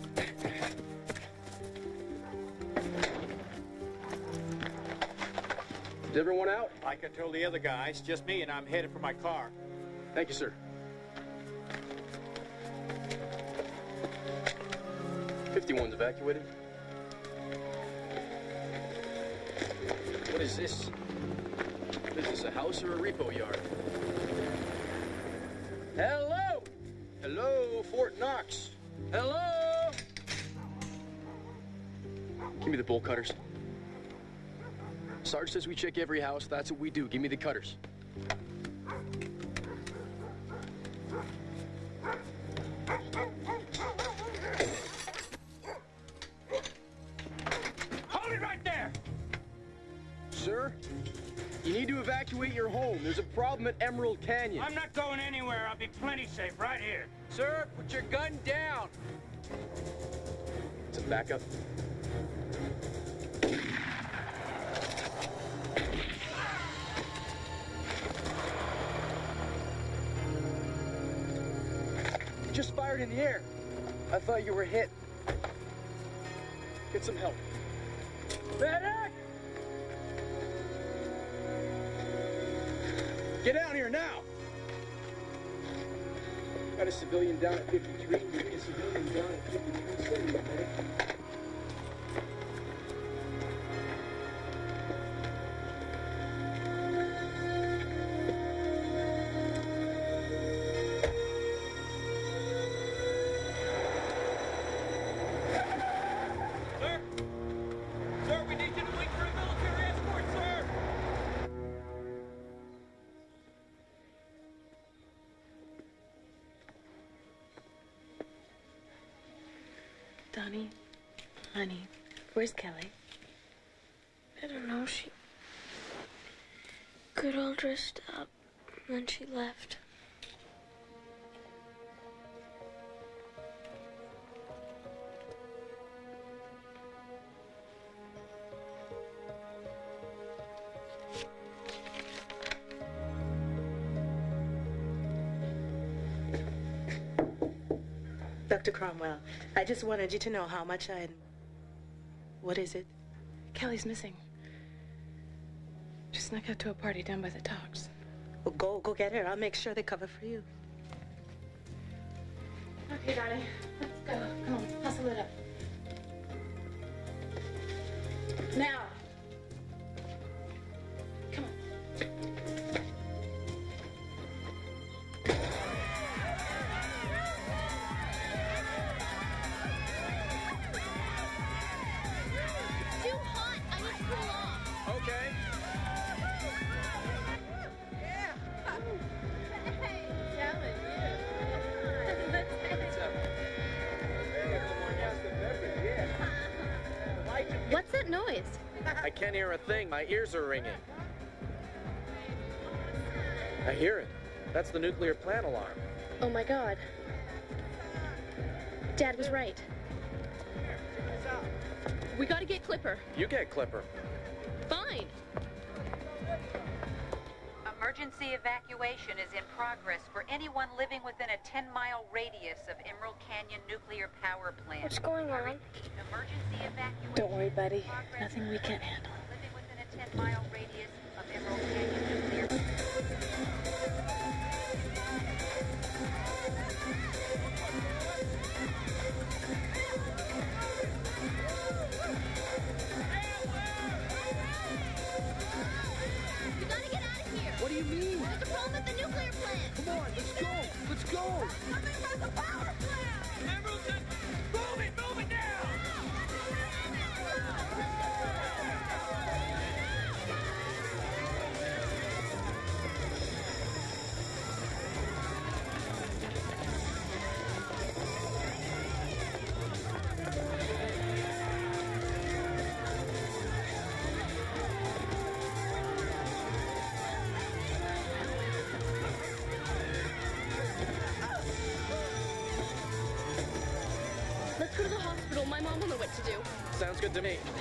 Is everyone out? Like I told the other guys, just me, and I'm headed for my car. Thank you, sir. Fifty-one's evacuated. Is this? Is this a house or a repo yard? Hello! Hello, Fort Knox. Hello? Give me the bolt cutters. Sarge says we check every house. That's what we do. Give me the cutters. Evacuate your home. There's a problem at Emerald Canyon. I'm not going anywhere. I'll be plenty safe right here. Sir, put your gun down. It's a backup. Just fired in the air. I thought you were hit. Get some help. Get down here now! Got a civilian down at 53. We a civilian down at 53 dressed up, and then she left. Dr. Cromwell, I just wanted you to know how much I. What is it? Kelly's missing. Snuck out to a party down by the docks. Well, go, go get her. I'll make sure they cover for you. Okay, darling. Let's go. Come on, hustle it up. My ears are ringing. I hear it. That's the nuclear plant alarm. Oh my god. Dad was right. We gotta get Clipper. You get Clipper. Fine. Emergency evacuation is in progress for anyone living within a 10-mile radius of Emerald Canyon Nuclear Power Plant. What's going on? Emergency evacuation Don't worry, buddy. Nothing we can't handle. living within a 10-mile radius of Emerald Canyon Sounds good to me.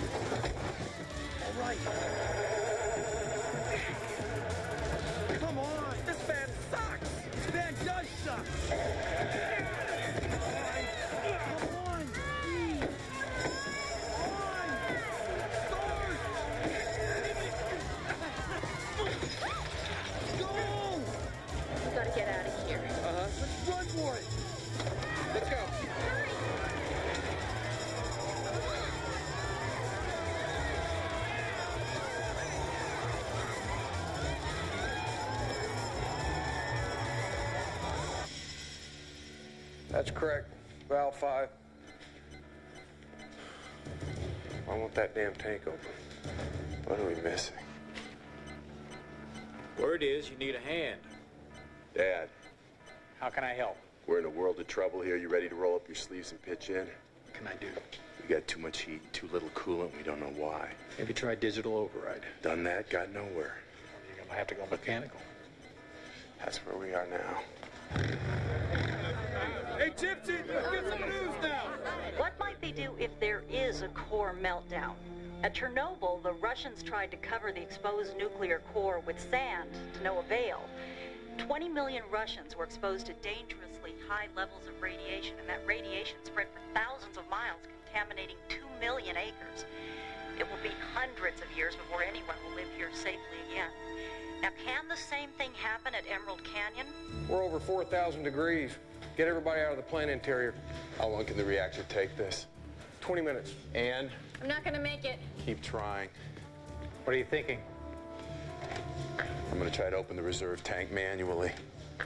5. I want that damn tank open. What are we missing? Word is you need a hand. Dad, How can I help? we're in a world of trouble here. You ready to roll up your sleeves and pitch in? What can I do? We got too much heat, too little coolant. We don't know why. Maybe try digital override. Done that, got nowhere. You're gonna have to go mechanical. That's where we are now. Hey, Gypsy, let's get some news now. What might they do if there is a core meltdown? At Chernobyl, the Russians tried to cover the exposed nuclear core with sand to no avail. 20 million Russians were exposed to dangerously high levels of radiation, and that radiation spread for thousands of miles, contaminating 2 million acres. It will be hundreds of years before anyone will live here safely again. Now, can the same thing happen at Emerald Canyon? We're over 4,000 degrees. Get everybody out of the plant interior. How long can the reactor take this? 20 minutes. And I'm not gonna make it. keep trying. What are you thinking? I'm gonna try to open the reserve tank manually.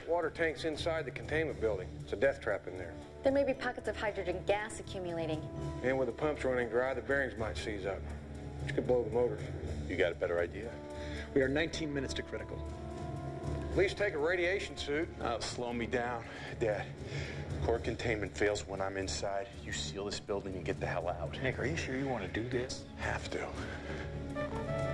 Water tank's inside the containment building. It's a death trap in there. There may be pockets of hydrogen gas accumulating. And with the pumps running dry, the bearings might seize up, which could blow the motors. You got a better idea? We are 19 minutes to critical. At least take a radiation suit. Oh, slow me down. Dad, core containment fails when I'm inside. You seal this building and get the hell out. Nick, are you sure you want to do this? Have to.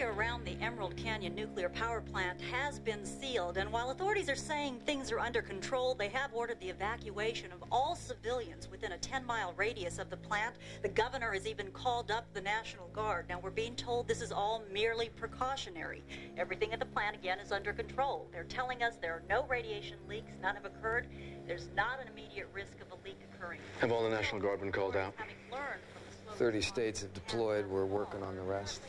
Area around the Emerald Canyon nuclear power plant has been sealed, and while authorities are saying things are under control, they have ordered the evacuation of all civilians within a 10 mile radius of the plant. The governor has even called up the National Guard. Now, we're being told this is all merely precautionary. Everything at the plant, again, is under control. They're telling us there are no radiation leaks, none have occurred. There's not an immediate risk of a leak occurring. Have all the National Guard been called out? Having learned from the slow 30 states have deployed. We're working on the rest.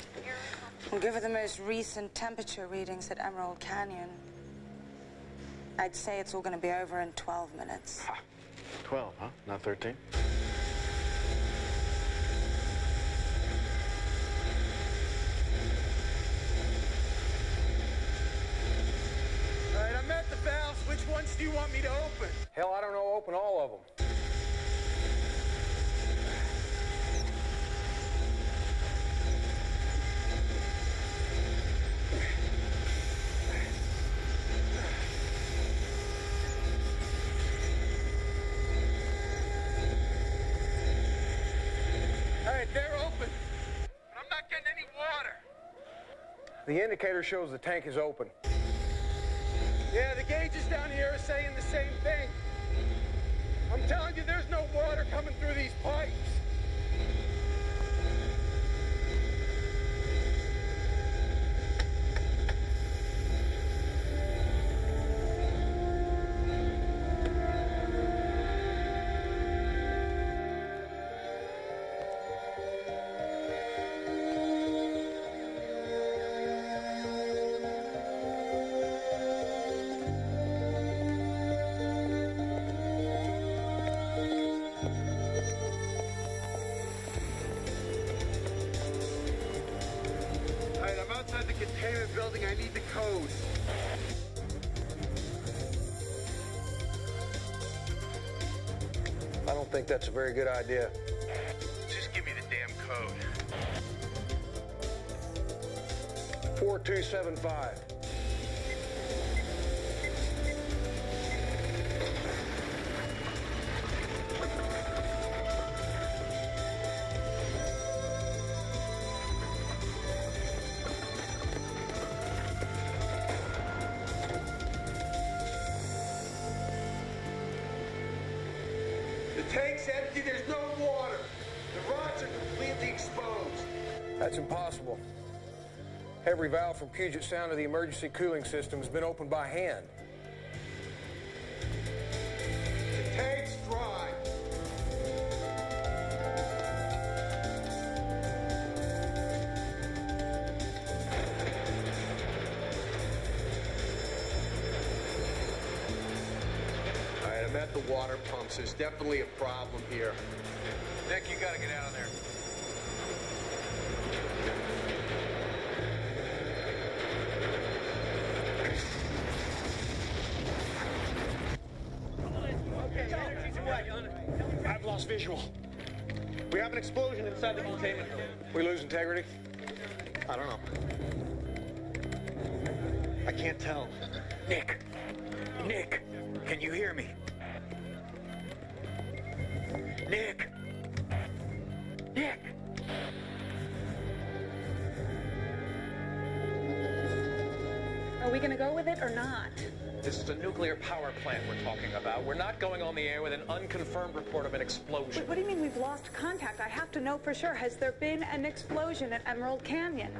Well, given the most recent temperature readings at Emerald Canyon, I'd say it's all going to be over in 12 minutes. 12, huh? Not 13? All right, I'm at the valves. Which ones do you want me to open? Hell, I don't know. Open all of them. All right, they're open. But I'm not getting any water. The indicator shows the tank is open. Yeah, the gauges down here are saying the same thing. I'm telling you, there's no water coming through these pipes. That's a very good idea. Just give me the damn code. 4275. Puget Sound of the emergency cooling system has been opened by hand. The tank's dry. All right, I'm at the water pumps. There's definitely a problem here. Nick, you gotta get out of there. Lost visual. We have an explosion inside the containment building. We lose integrity? I don't know. I can't tell. Nick! Nick! Can you hear me? Nick! Nick! Are we gonna go with it or not? This is a nuclear power plant we're talking about. We're not going on the air with an unconfirmed report of an explosion. Wait, what do you mean we've lost contact? I have to know for sure. Has there been an explosion at Emerald Canyon?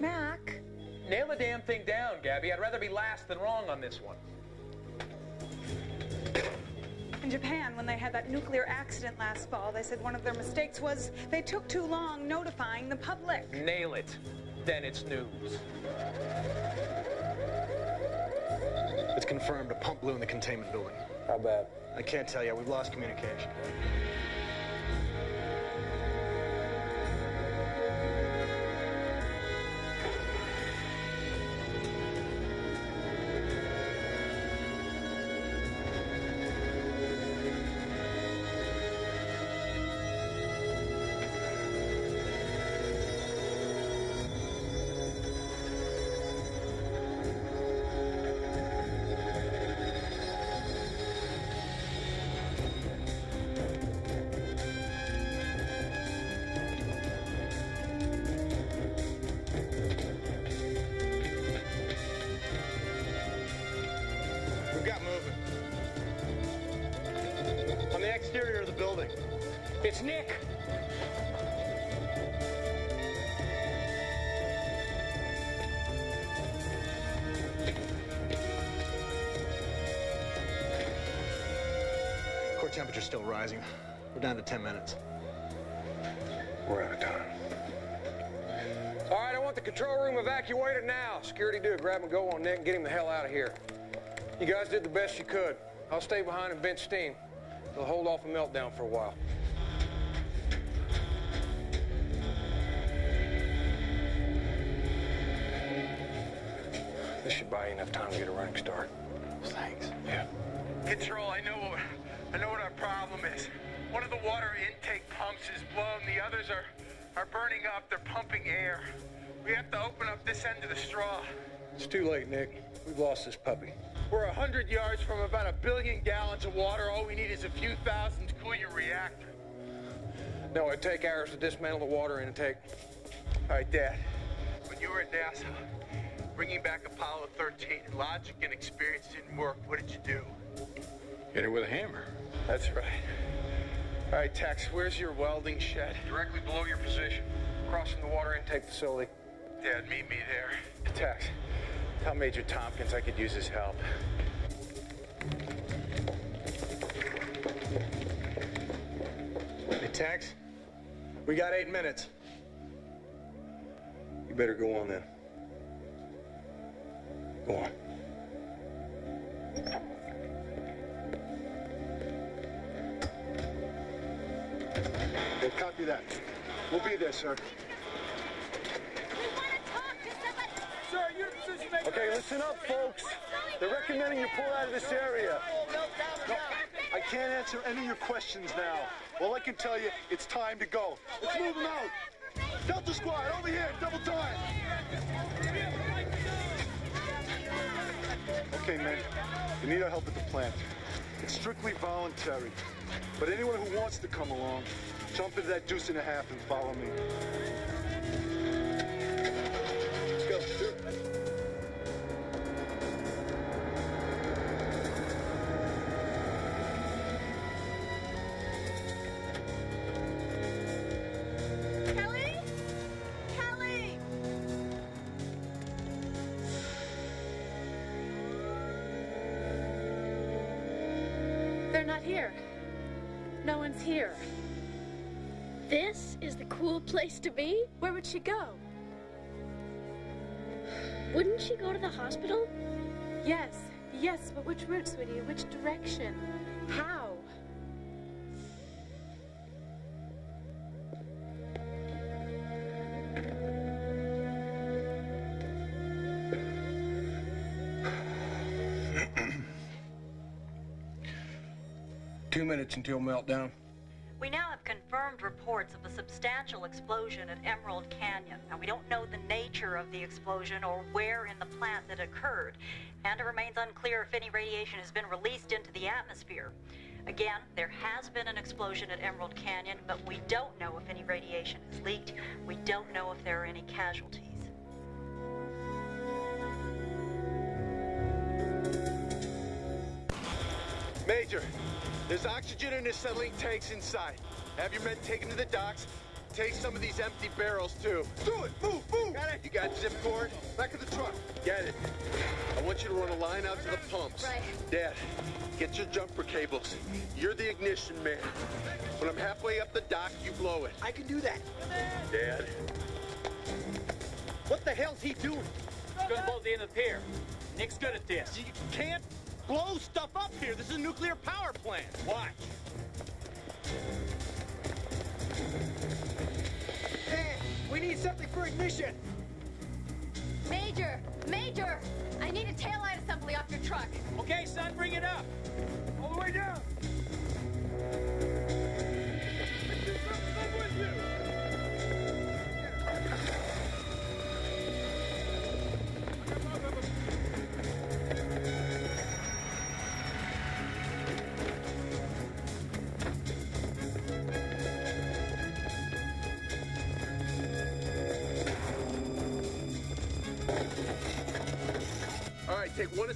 Mac? Nail the damn thing down, Gabby. I'd rather be last than wrong on this one. In Japan, when they had that nuclear accident last fall, they said one of their mistakes was they took too long notifying the public. Nail it. Then it's news. Confirmed a pump blew in the containment building. How bad? I can't tell you. We've lost communication. Temperature's still rising. We're down to 10 minutes. We're out of time. All right, I want the control room evacuated now. Security, do a grab and go on Nick and get him the hell out of here. You guys did the best you could. I'll stay behind and vent steam. They'll hold off a meltdown for a while. This should buy you enough time to get a running start. Thanks. Yeah. Control, I know what I know what our problem is. One of the water intake pumps is blown. The others are are burning up. They're pumping air. We have to open up this end of the straw. It's too late, Nick. We've lost this puppy. We're a hundred yards from about a billion gallons of water. All we need is a few thousand to cool your reactor. No, it'd take hours to dismantle the water intake. All right, Dad. When you were at NASA, bringing back Apollo 13, logic and experience didn't work. What did you do? Hit her with a hammer. That's right. All right, Tex, where's your welding shed? Directly below your position, crossing the water intake facility. Dad, meet me there. Tex, tell Major Tompkins I could use his help. Hey, Tex, we got eight minutes. You better go on then. Go on. We'll copy that. We'll be there, sir. We want to talk to somebody. Sir, Okay, listen up, folks. They're recommending you pull out of this area. No, I can't answer any of your questions now. All I can tell you, it's time to go. Let's move them out. Delta Squad, over here, double time. Okay, men, you need our help at the plant. It's strictly voluntary. But anyone who wants to come along, jump into that deuce and a half and follow me. Would she go? Wouldn't she go to the hospital? Yes, yes, but which route, sweetie? Which direction? How? Two minutes until meltdown. Confirmed reports of a substantial explosion at Emerald Canyon. Now, we don't know the nature of the explosion or where in the plant that occurred, and it remains unclear if any radiation has been released into the atmosphere. Again, there has been an explosion at Emerald Canyon, but we don't know if any radiation has leaked. We don't know if there are any casualties. Major, there's oxygen in the settling tanks inside. Have your men take taken to the docks. Take some of these empty barrels, too. Do it! Move, move! Got it! You got zip cord? Back of the truck. Get it. I want you to run a line out to the pumps. Right. Dad, get your jumper cables. You're the ignition man. When I'm halfway up the dock, you blow it. I can do that. Dad. What the hell's he doing? He's Gonna blow the end of the pier. Nick's good at this. You can't blow stuff up here. This is a nuclear power plant. Watch. Hey, we need something for ignition. Major! Major! I need a taillight assembly off your truck. Okay, son, bring it up. All the way down.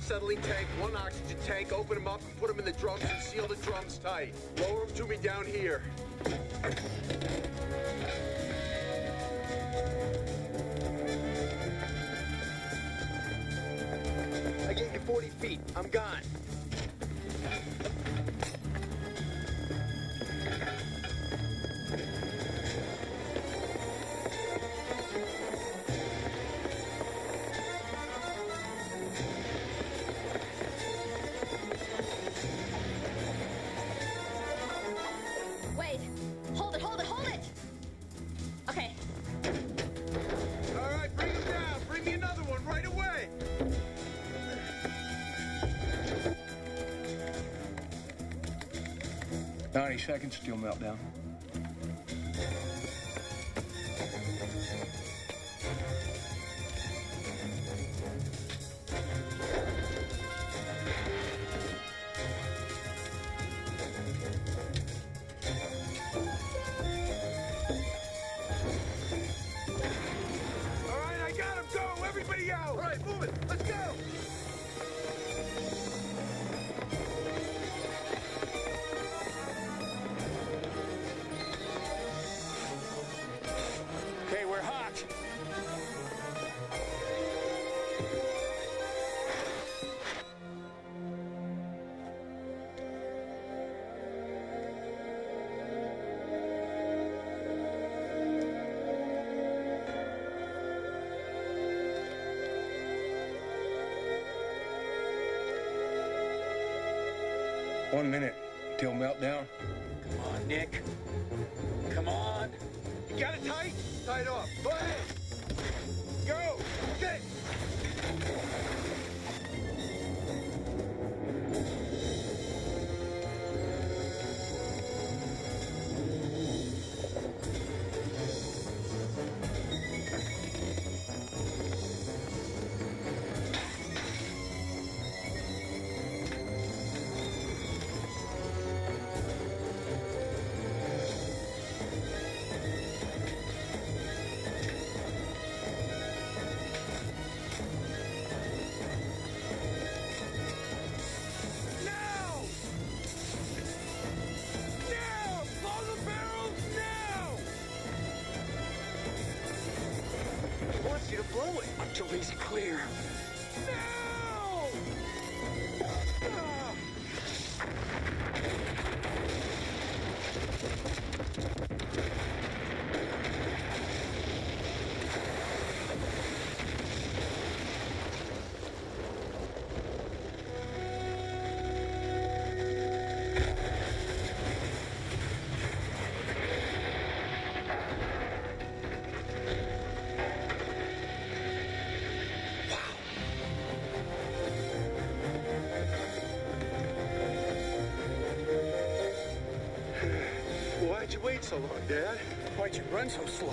Acetylene tank, one oxygen tank, open them up and put them in the drums and seal the drums tight. Lower them to me down here. I get you 40 feet. I'm gone. 90 seconds till meltdown. Wait so long, Dad? Why'd you run so slow?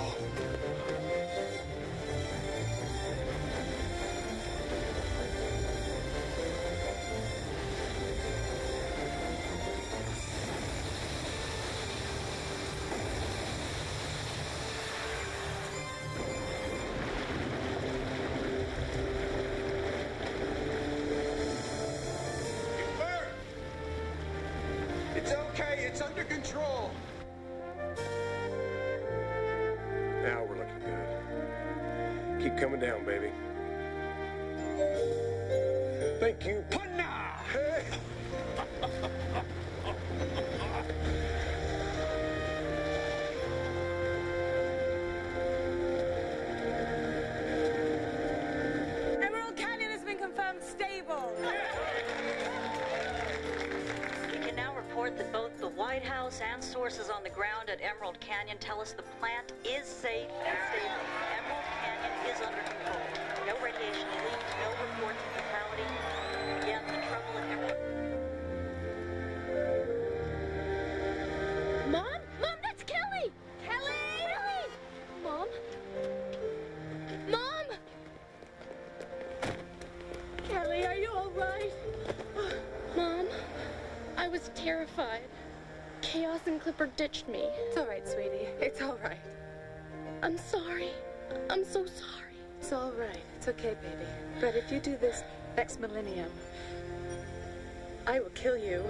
It's okay. It's under control. Keep coming down, baby. Thank you. Punna! Hey! *laughs* Emerald Canyon has been confirmed stable. We can now report that both the White House and sources on the ground at Emerald Canyon tell us the Clipper ditched me. It's all right, sweetie. It's all right. I'm sorry. I'm so sorry. It's all right. It's okay, baby. But if you do this next millennium, I will kill you.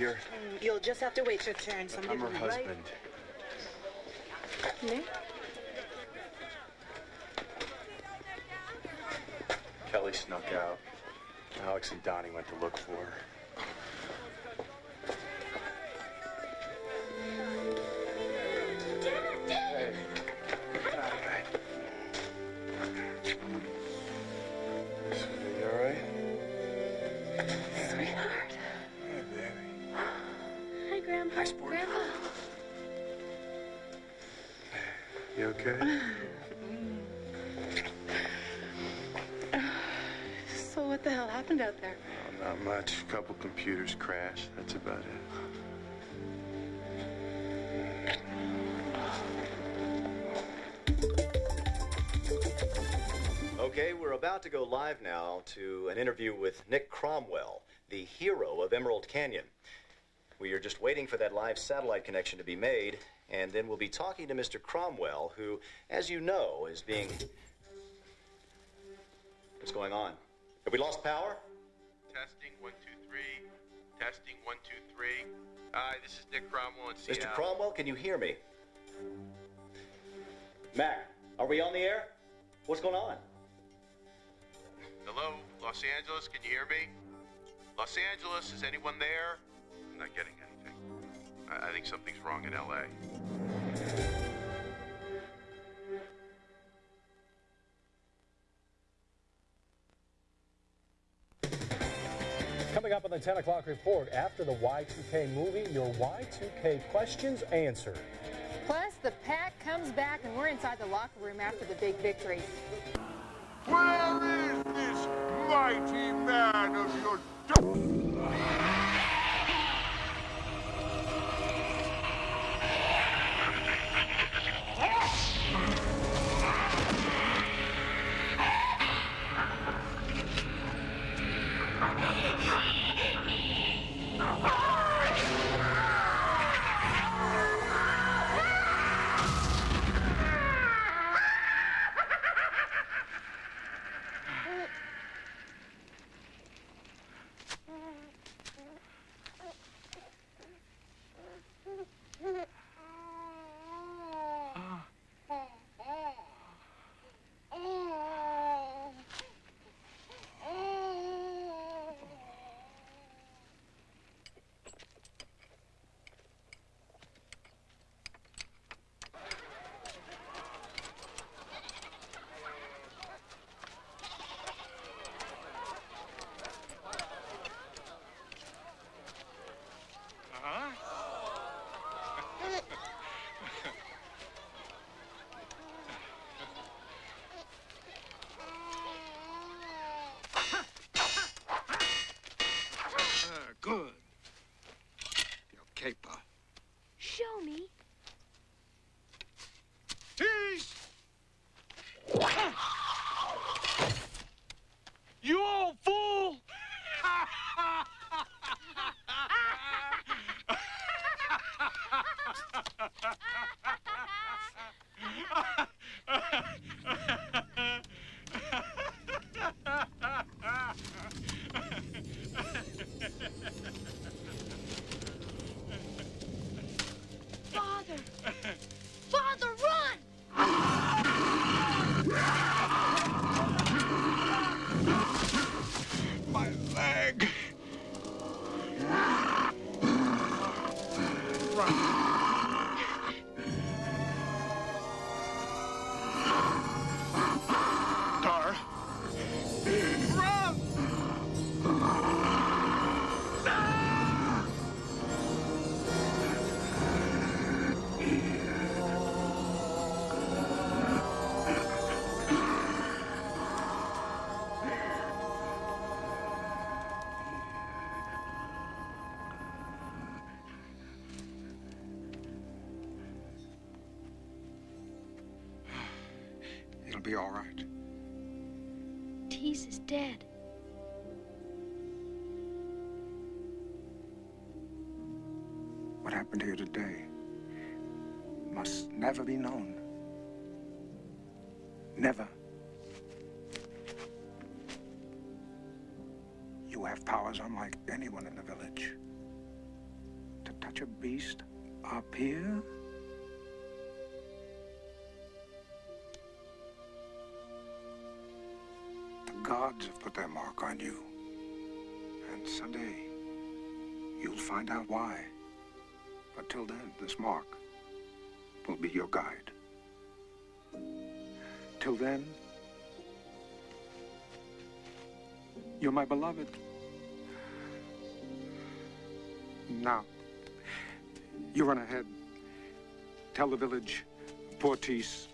Here? You'll just have to wait your turn. Somebody I'm her be right- about to go live now to an interview with Nick Cromwell, the hero of Emerald Canyon. We are just waiting for that live satellite connection to be made, and then we'll be talking to Mr. Cromwell, who, as you know, is being. What's going on? Have we lost power? Testing one two three. Testing one two three. Hi, this is Nick Cromwell in Seattle. Mr. Cromwell, can you hear me? Mac, are we on the air? What's going on? Hello, Los Angeles. Can you hear me? Los Angeles, is anyone there? I'm not getting anything. I, I think something's wrong in L.A. Coming up on the 10 o'clock report, after the Y2K movie, your Y2K questions answered. Plus, the pack comes back and we're inside the locker room after the big victory. Where is this mighty man of your It'll be all right. Tease is dead. What happened here today must never be known. Find out why. But till then, this mark will be your guide. Till then, you're my beloved. Now, you run ahead. Tell the village, Portis,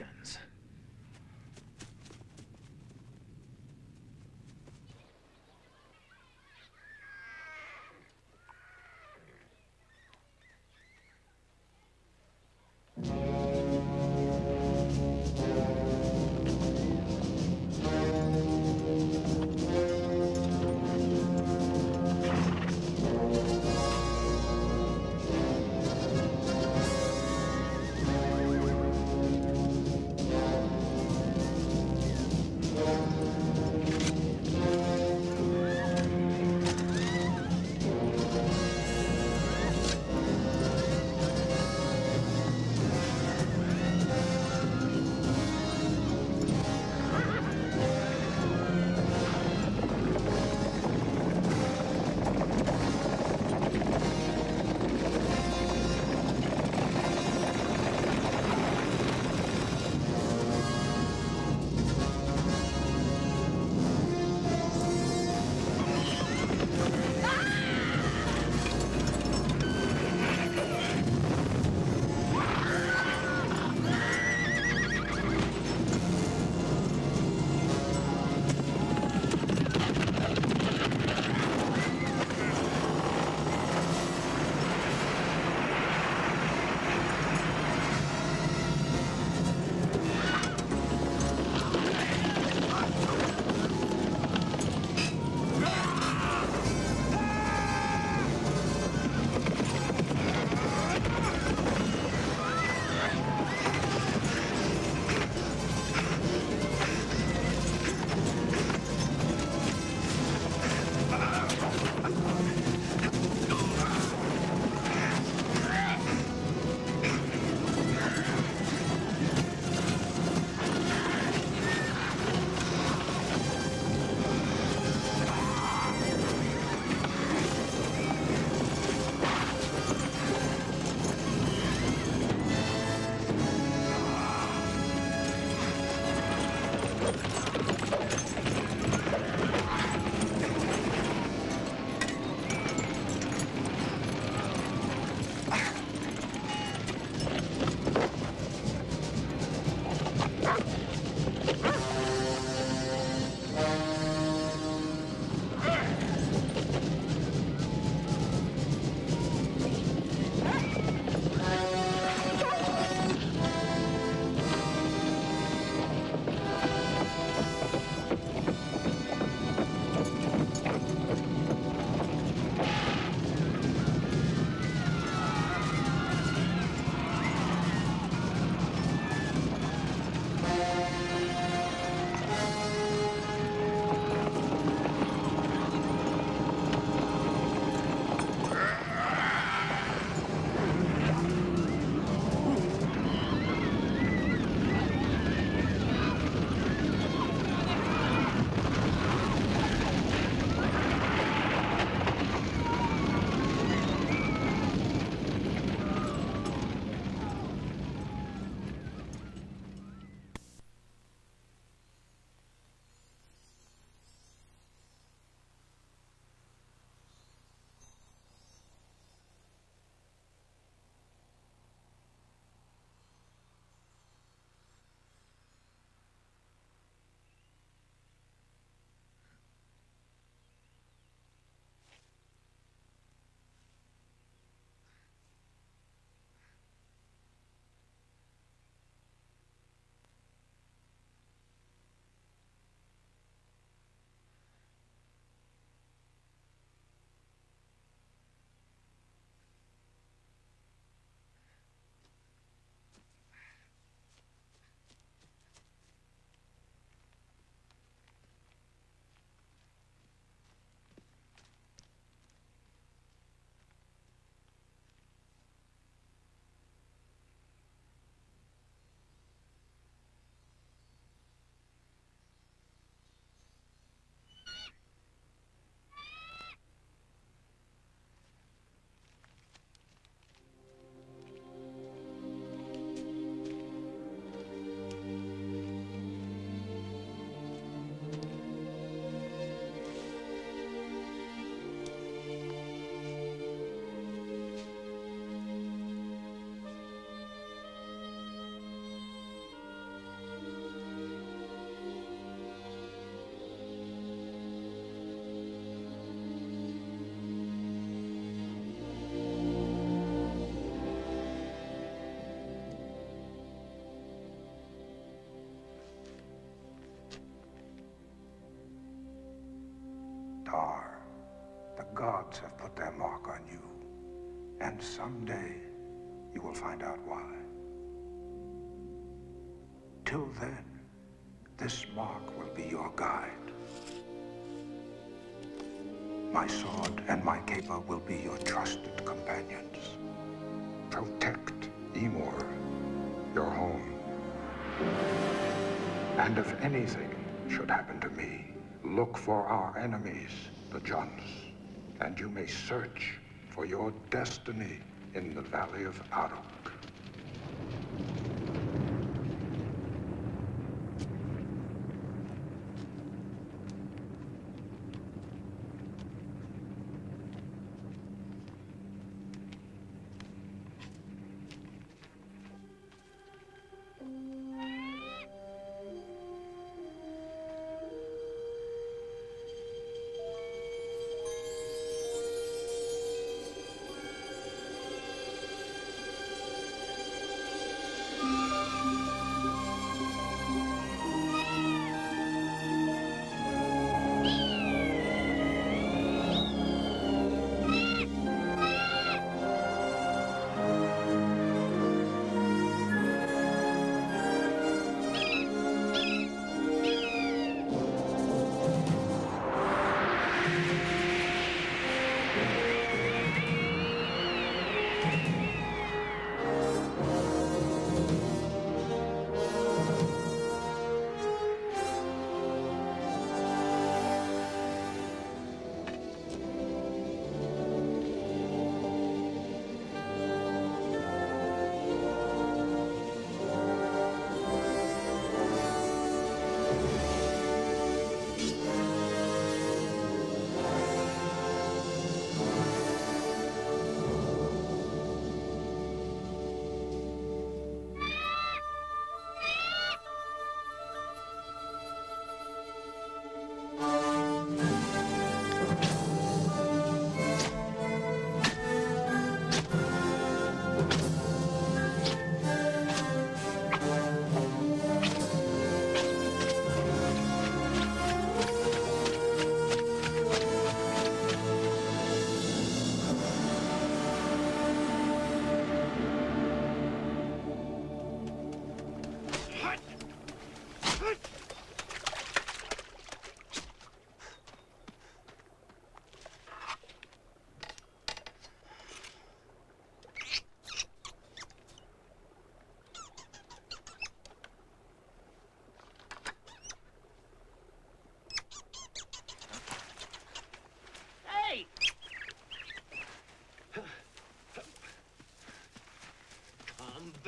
Jens. Are. The gods have put their mark on you. And someday, you will find out why. Till then, this mark will be your guide. My sword and my caper will be your trusted companions. Protect Emur, your home. And if anything should happen to me, look for our enemies, the Juns, and you may search for your destiny in the Valley of Aruk.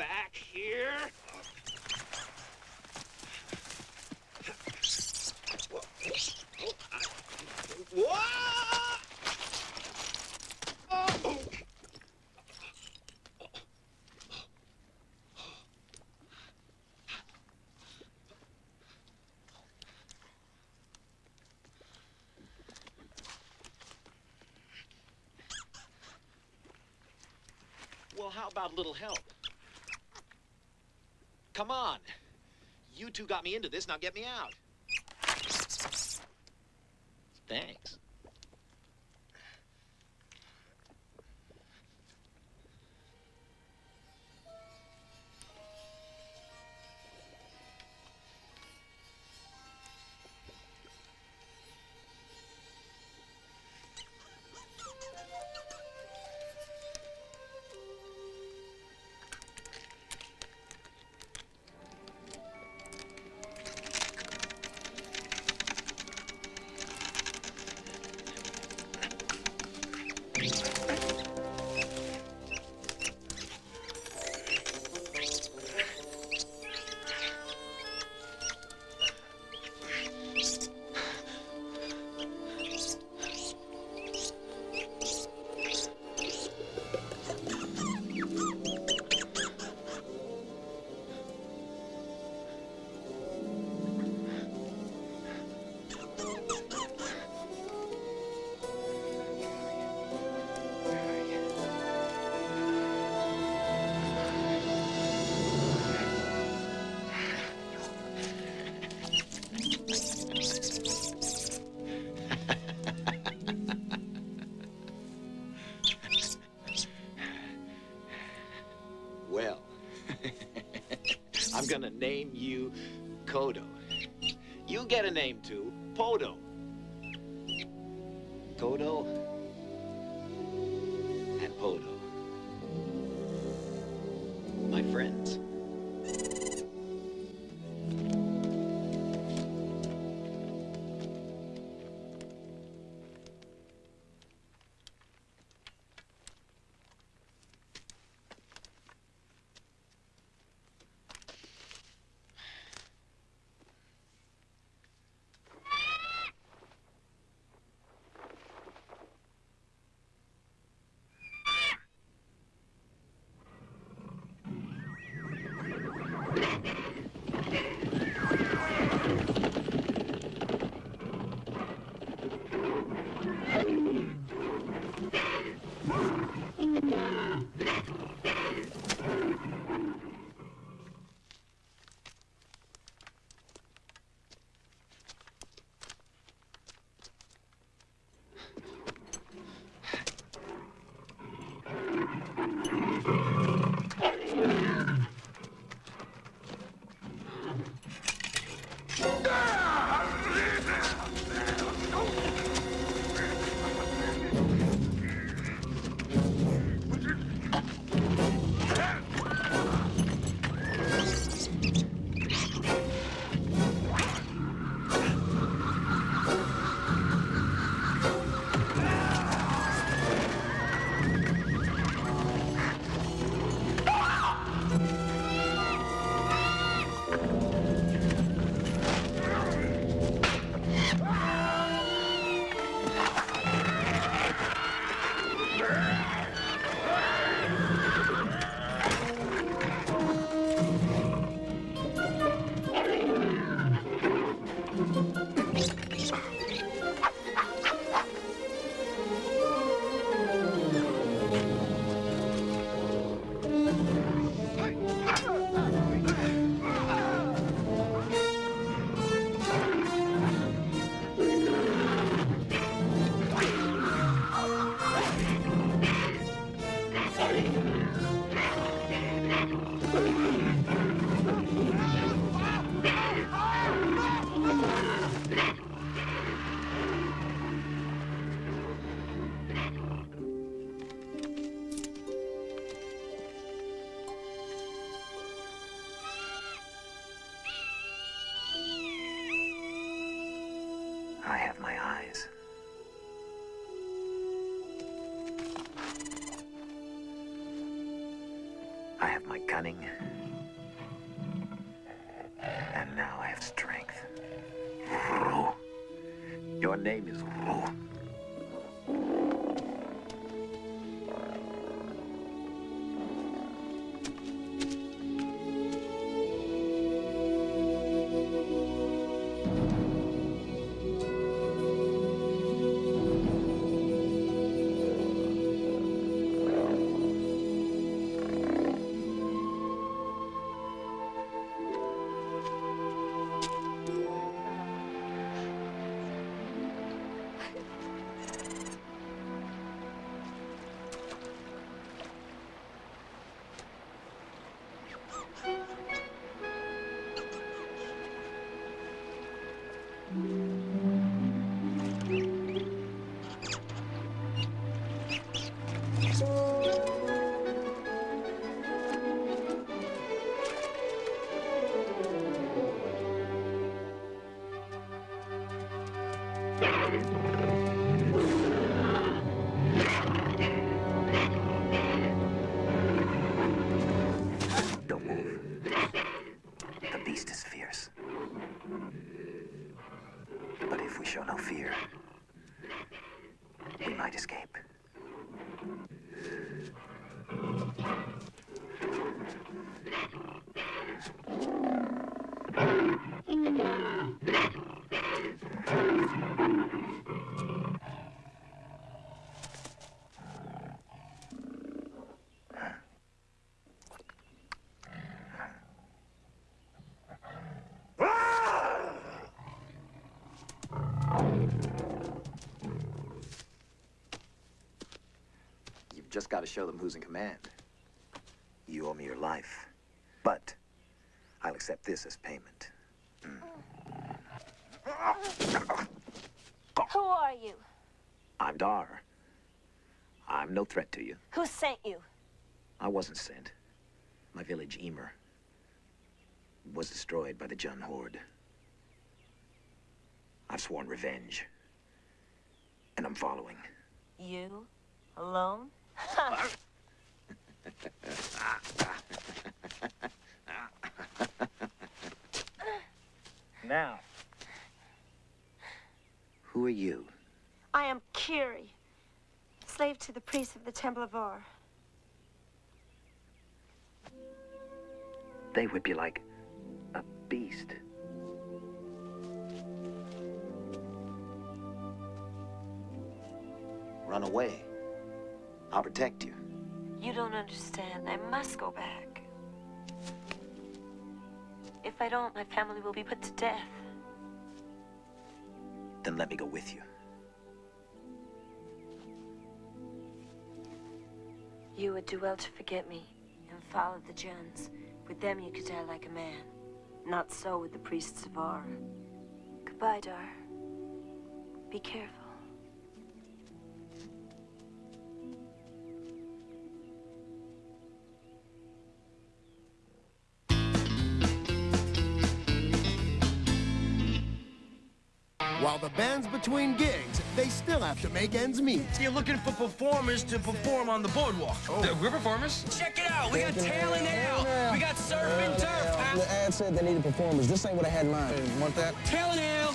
Back here. Well, how about a little help? Come on. You two got me into this, now get me out. Thanks. Gonna name you Kodo. You get a name too, Podo. Kodo and Podo. Cunning. And now I have strength. Your name is Don't just got to show them who's in command. You owe me your life. But I'll accept this as payment. Mm. Who are you? I'm Dar. I'm no threat to you. Who sent you? I wasn't sent. My village, Emur, was destroyed by the Jun Horde. I've sworn revenge. And I'm following. You? Alone? Now. Who are you? I am Kiri, slave to the priest of the Temple of Ar. They would be like a beast. Run away. I'll protect you. You don't understand. I must go back. If I don't, my family will be put to death. Then let me go with you. You would do well to forget me and follow the Juns. With them, you could die like a man. Not so with the priests of Ar. Goodbye, Dar. Be careful. Band's between gigs, they still have to make ends meet. You're looking for performers to perform on the boardwalk. Oh. We're performers? Check it out. We got Tail and Ale. We got Surf and Turf. huh? The ad said they needed performers. This ain't what I had in mind. want that? Tail and Ale.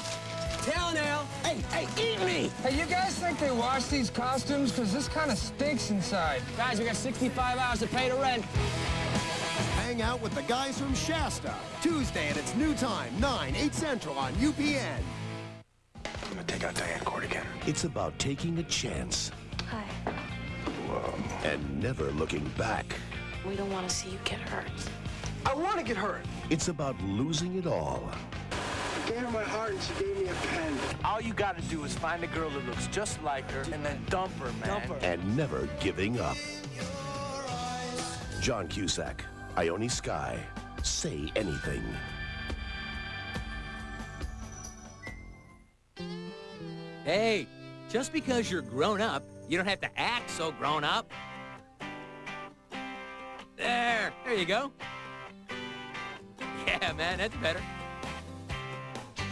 Tail and Ale. Hey, hey, eat me. Hey, you guys think they washed these costumes? Because this kind of stinks inside. Guys, we got 65 hours to pay the rent. Hang out with the guys from Shasta. Tuesday at its new time, 9, 8 Central on UPN. I'm gonna take out Diane Court again. It's about taking a chance Hi. and never looking back. We don't want to see you get hurt. I want to get hurt. It's about losing it all I gave her my heart and she gave me a pen. All you gotta do is find a girl that looks just like her and then dump her, man. Dump her. and never giving up. John Cusack, Ione Skye, say anything. Hey, just because you're grown up, you don't have to act so grown up. There, there you go. Yeah, man, that's better.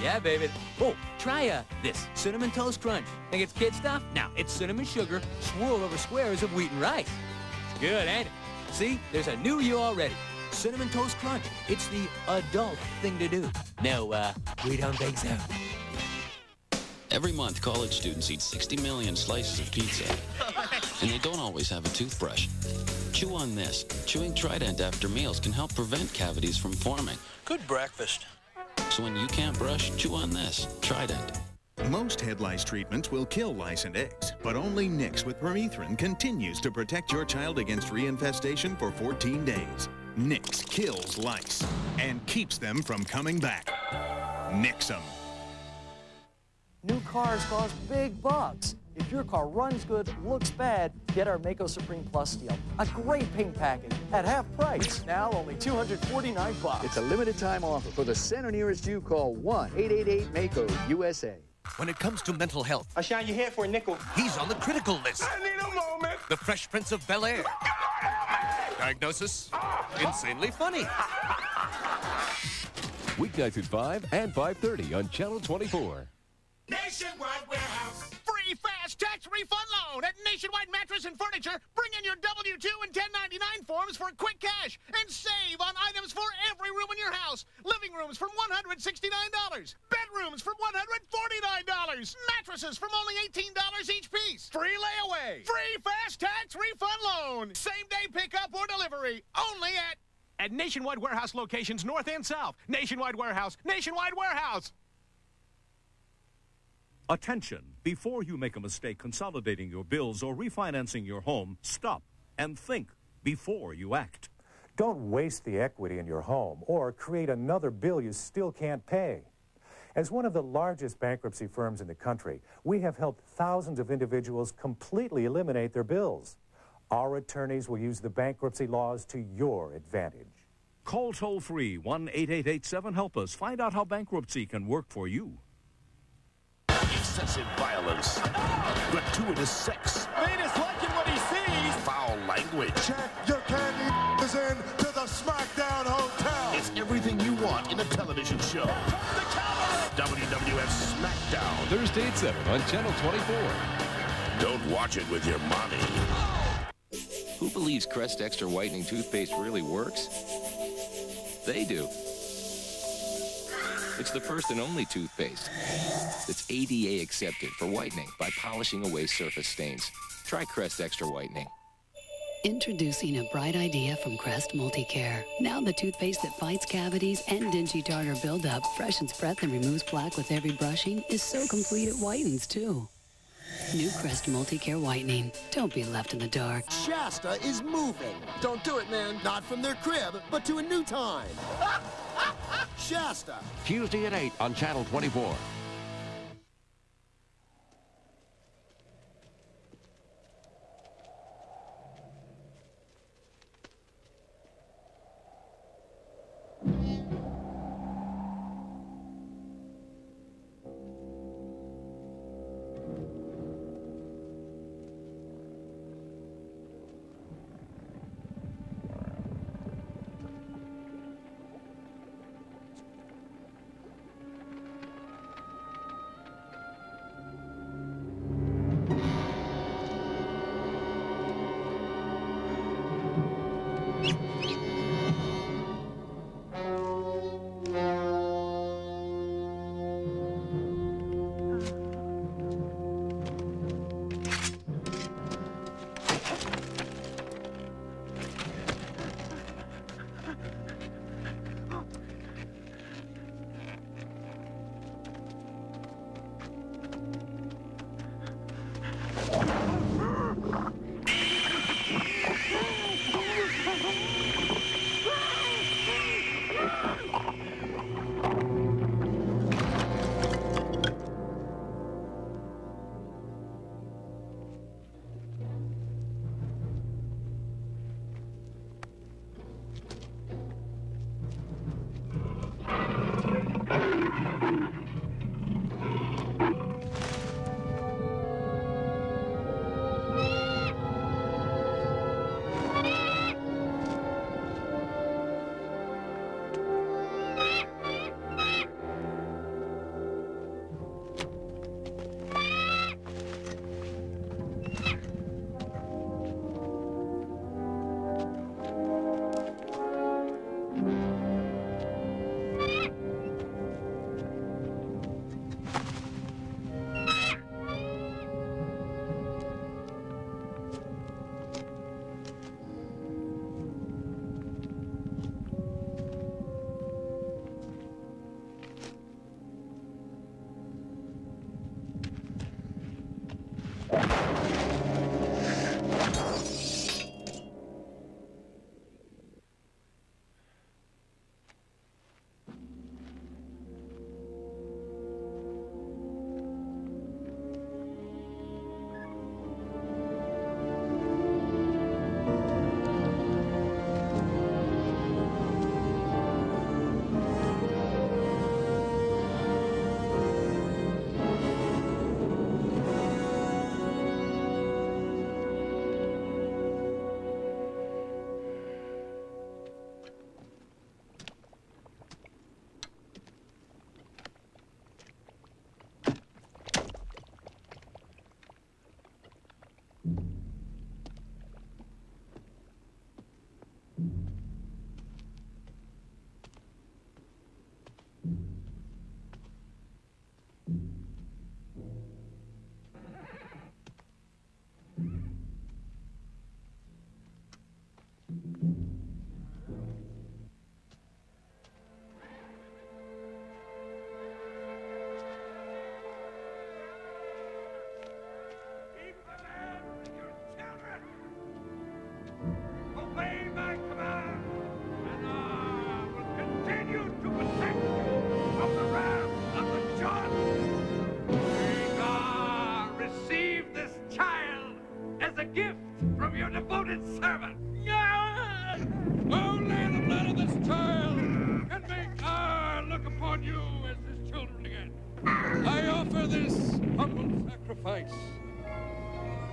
Yeah, baby. Oh, try uh, this Cinnamon Toast Crunch. Think it's kid stuff? Now, it's cinnamon sugar swirled over squares of wheat and rice. It's good, ain't it? See, there's a new you already. Cinnamon Toast Crunch. It's the adult thing to do. No, uh, we don't think so. Every month, college students eat 60 million slices of pizza, and they don't always have a toothbrush. Chew on this. Chewing Trident after meals can help prevent cavities from forming. Good breakfast. So when you can't brush, chew on this. Trident. Most head lice treatments will kill lice and eggs, but only Nix with permethrin continues to protect your child against reinfestation for 14 days. Nix kills lice and keeps them from coming back. Nix 'em. New cars cost big bucks. If your car runs good, looks bad, get our Maaco Supreme Plus deal. A great paint package at half price. Now only 249 bucks. It's a limited time offer. For the center nearest you, call 1-888-MAACO-USA. When it comes to mental health, I shine your hair for a nickel. he's on the critical list. I need a moment. The Fresh Prince of Bel Air. Diagnosis? Insanely funny. Weeknights at 5 and 5.30 on Channel 24. Nationwide Warehouse. Free fast tax refund loan at Nationwide Mattress and Furniture. Bring in your W-2 and 1099 forms for quick cash and save on items for every room in your house. Living rooms from $169. Bedrooms from $149. Mattresses from only $18 each piece. Free layaway. Free fast tax refund loan. Same day pickup or delivery. Only at at Nationwide Warehouse locations north and south. Nationwide Warehouse. Nationwide Warehouse. Attention! Before you make a mistake consolidating your bills or refinancing your home, stop and think before you act. Don't waste the equity in your home or create another bill you still can't pay. As one of the largest bankruptcy firms in the country, we have helped thousands of individuals completely eliminate their bills. Our attorneys will use the bankruptcy laws to your advantage. Call toll free 1 8887 Help Us. Find out how bankruptcy can work for you. Excessive violence. Gratuitous sex. Venis liking what he sees. Foul language. Check your candy is in to the SmackDown Hotel. It's everything you want in a television show. The WWF SmackDown. Thursday at 7 on Channel 24. Don't watch it with your mommy. Who believes Crest Extra Whitening Toothpaste really works? They do. It's the first and only toothpaste that's ADA accepted for whitening by polishing away surface stains. Try Crest Extra Whitening. Introducing a bright idea from Crest Multicare. Now the toothpaste that fights cavities and dingy tartar buildup, freshens breath, and removes plaque with every brushing is so complete it whitens too. New Crest Multicare Whitening. Don't be left in the dark. Shasta is moving. Don't do it, man. Not from their crib, but to a new time. *laughs* Shasta. Tuesday at 8 on Channel 24.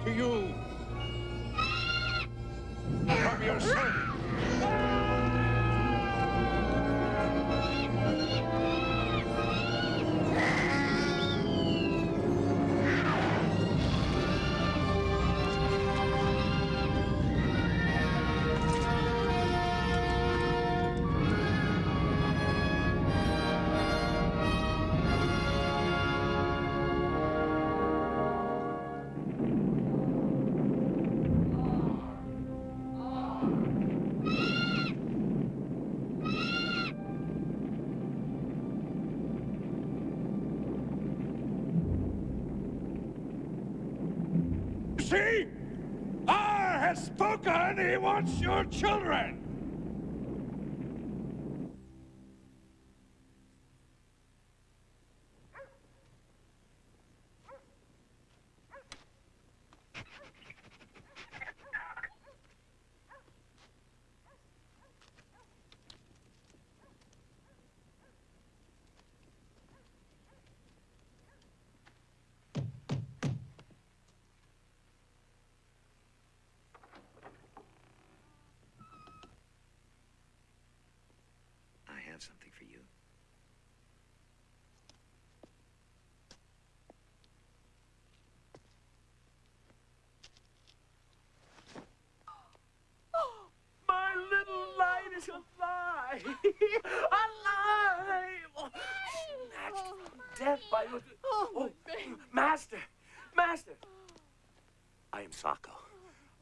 To you. From your spoken. He wants your children. I have something for you. My little light is alive! alive! Snatched from death by your... Oh, oh Master! Master! I am Sako.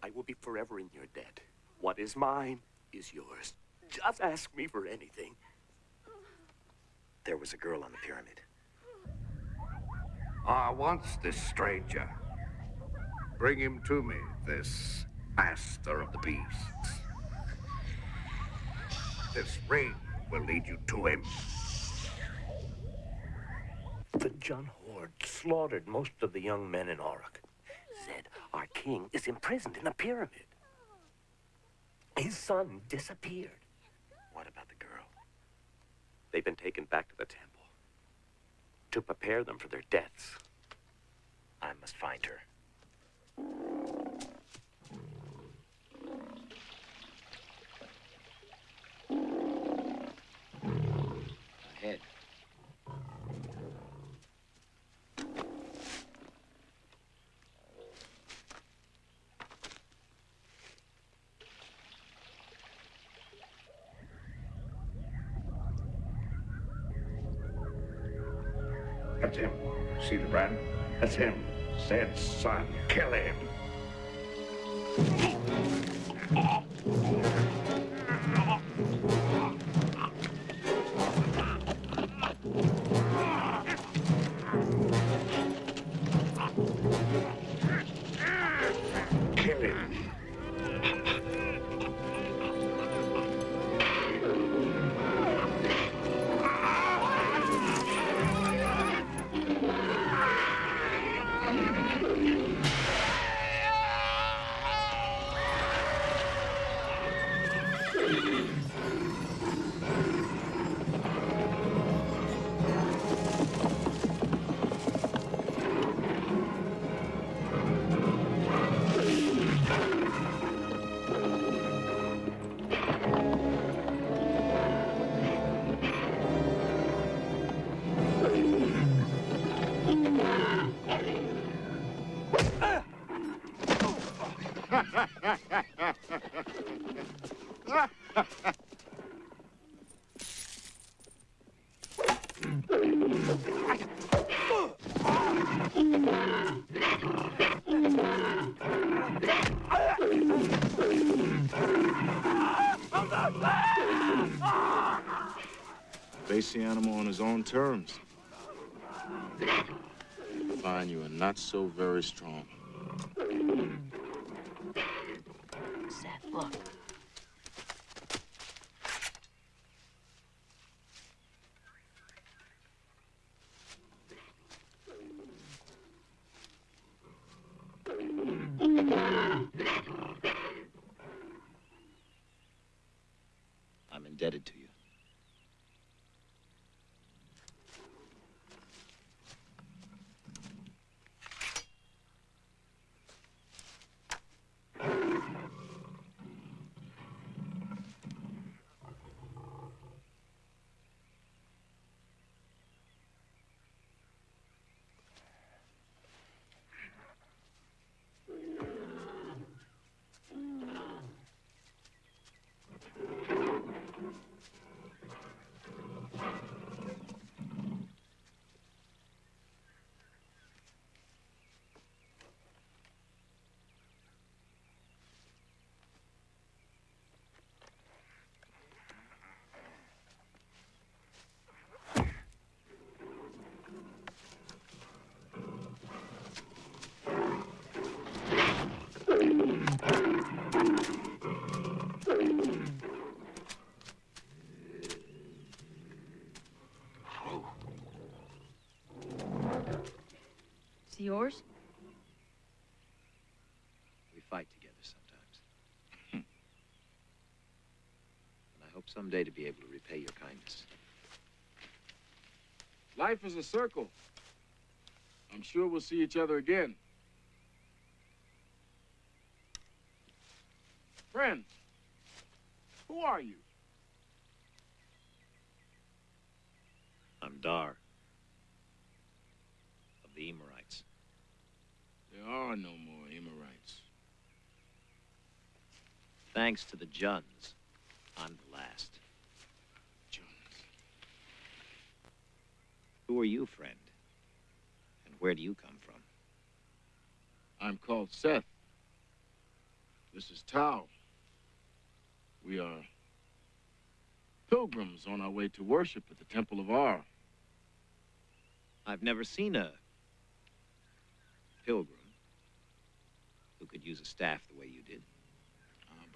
I will be forever in your debt. What is mine is yours. Just ask me for anything. There was a girl on the pyramid. Ah, I wants this stranger. Bring him to me, this master of the beasts. This ring will lead you to him. The Jun Horde slaughtered most of the young men in Aruk. Said our king is imprisoned in a pyramid. His son disappeared. What about the girl? They've been taken back to the temple to prepare them for their deaths. I must find her. Ahead. That's him. See the brand? That's him. Said son, kill him. His own. Find you are not so very strong. Seth, look. I'm indebted to you. to yours? We fight together sometimes. *laughs* and I hope someday to be able to repay your kindness. Life is a circle. I'm sure we'll see each other again. Thanks to the Juns, I'm the last. Juns. Who are you, friend? And where do you come from? I'm called Seth. This is Tao. We are pilgrims on our way to worship at the Temple of Ar. I've never seen a pilgrim who could use a staff the way you did.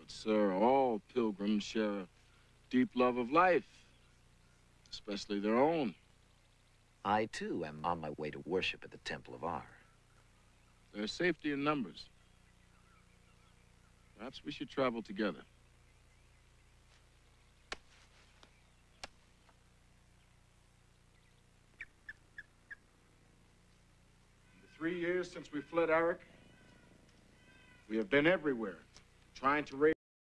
But, sir, all pilgrims share a deep love of life, especially their own. I, too, am on my way to worship at the Temple of Ar. There's safety in numbers. Perhaps we should travel together. In the three years since we fled Aruk, we have been everywhere, trying to raise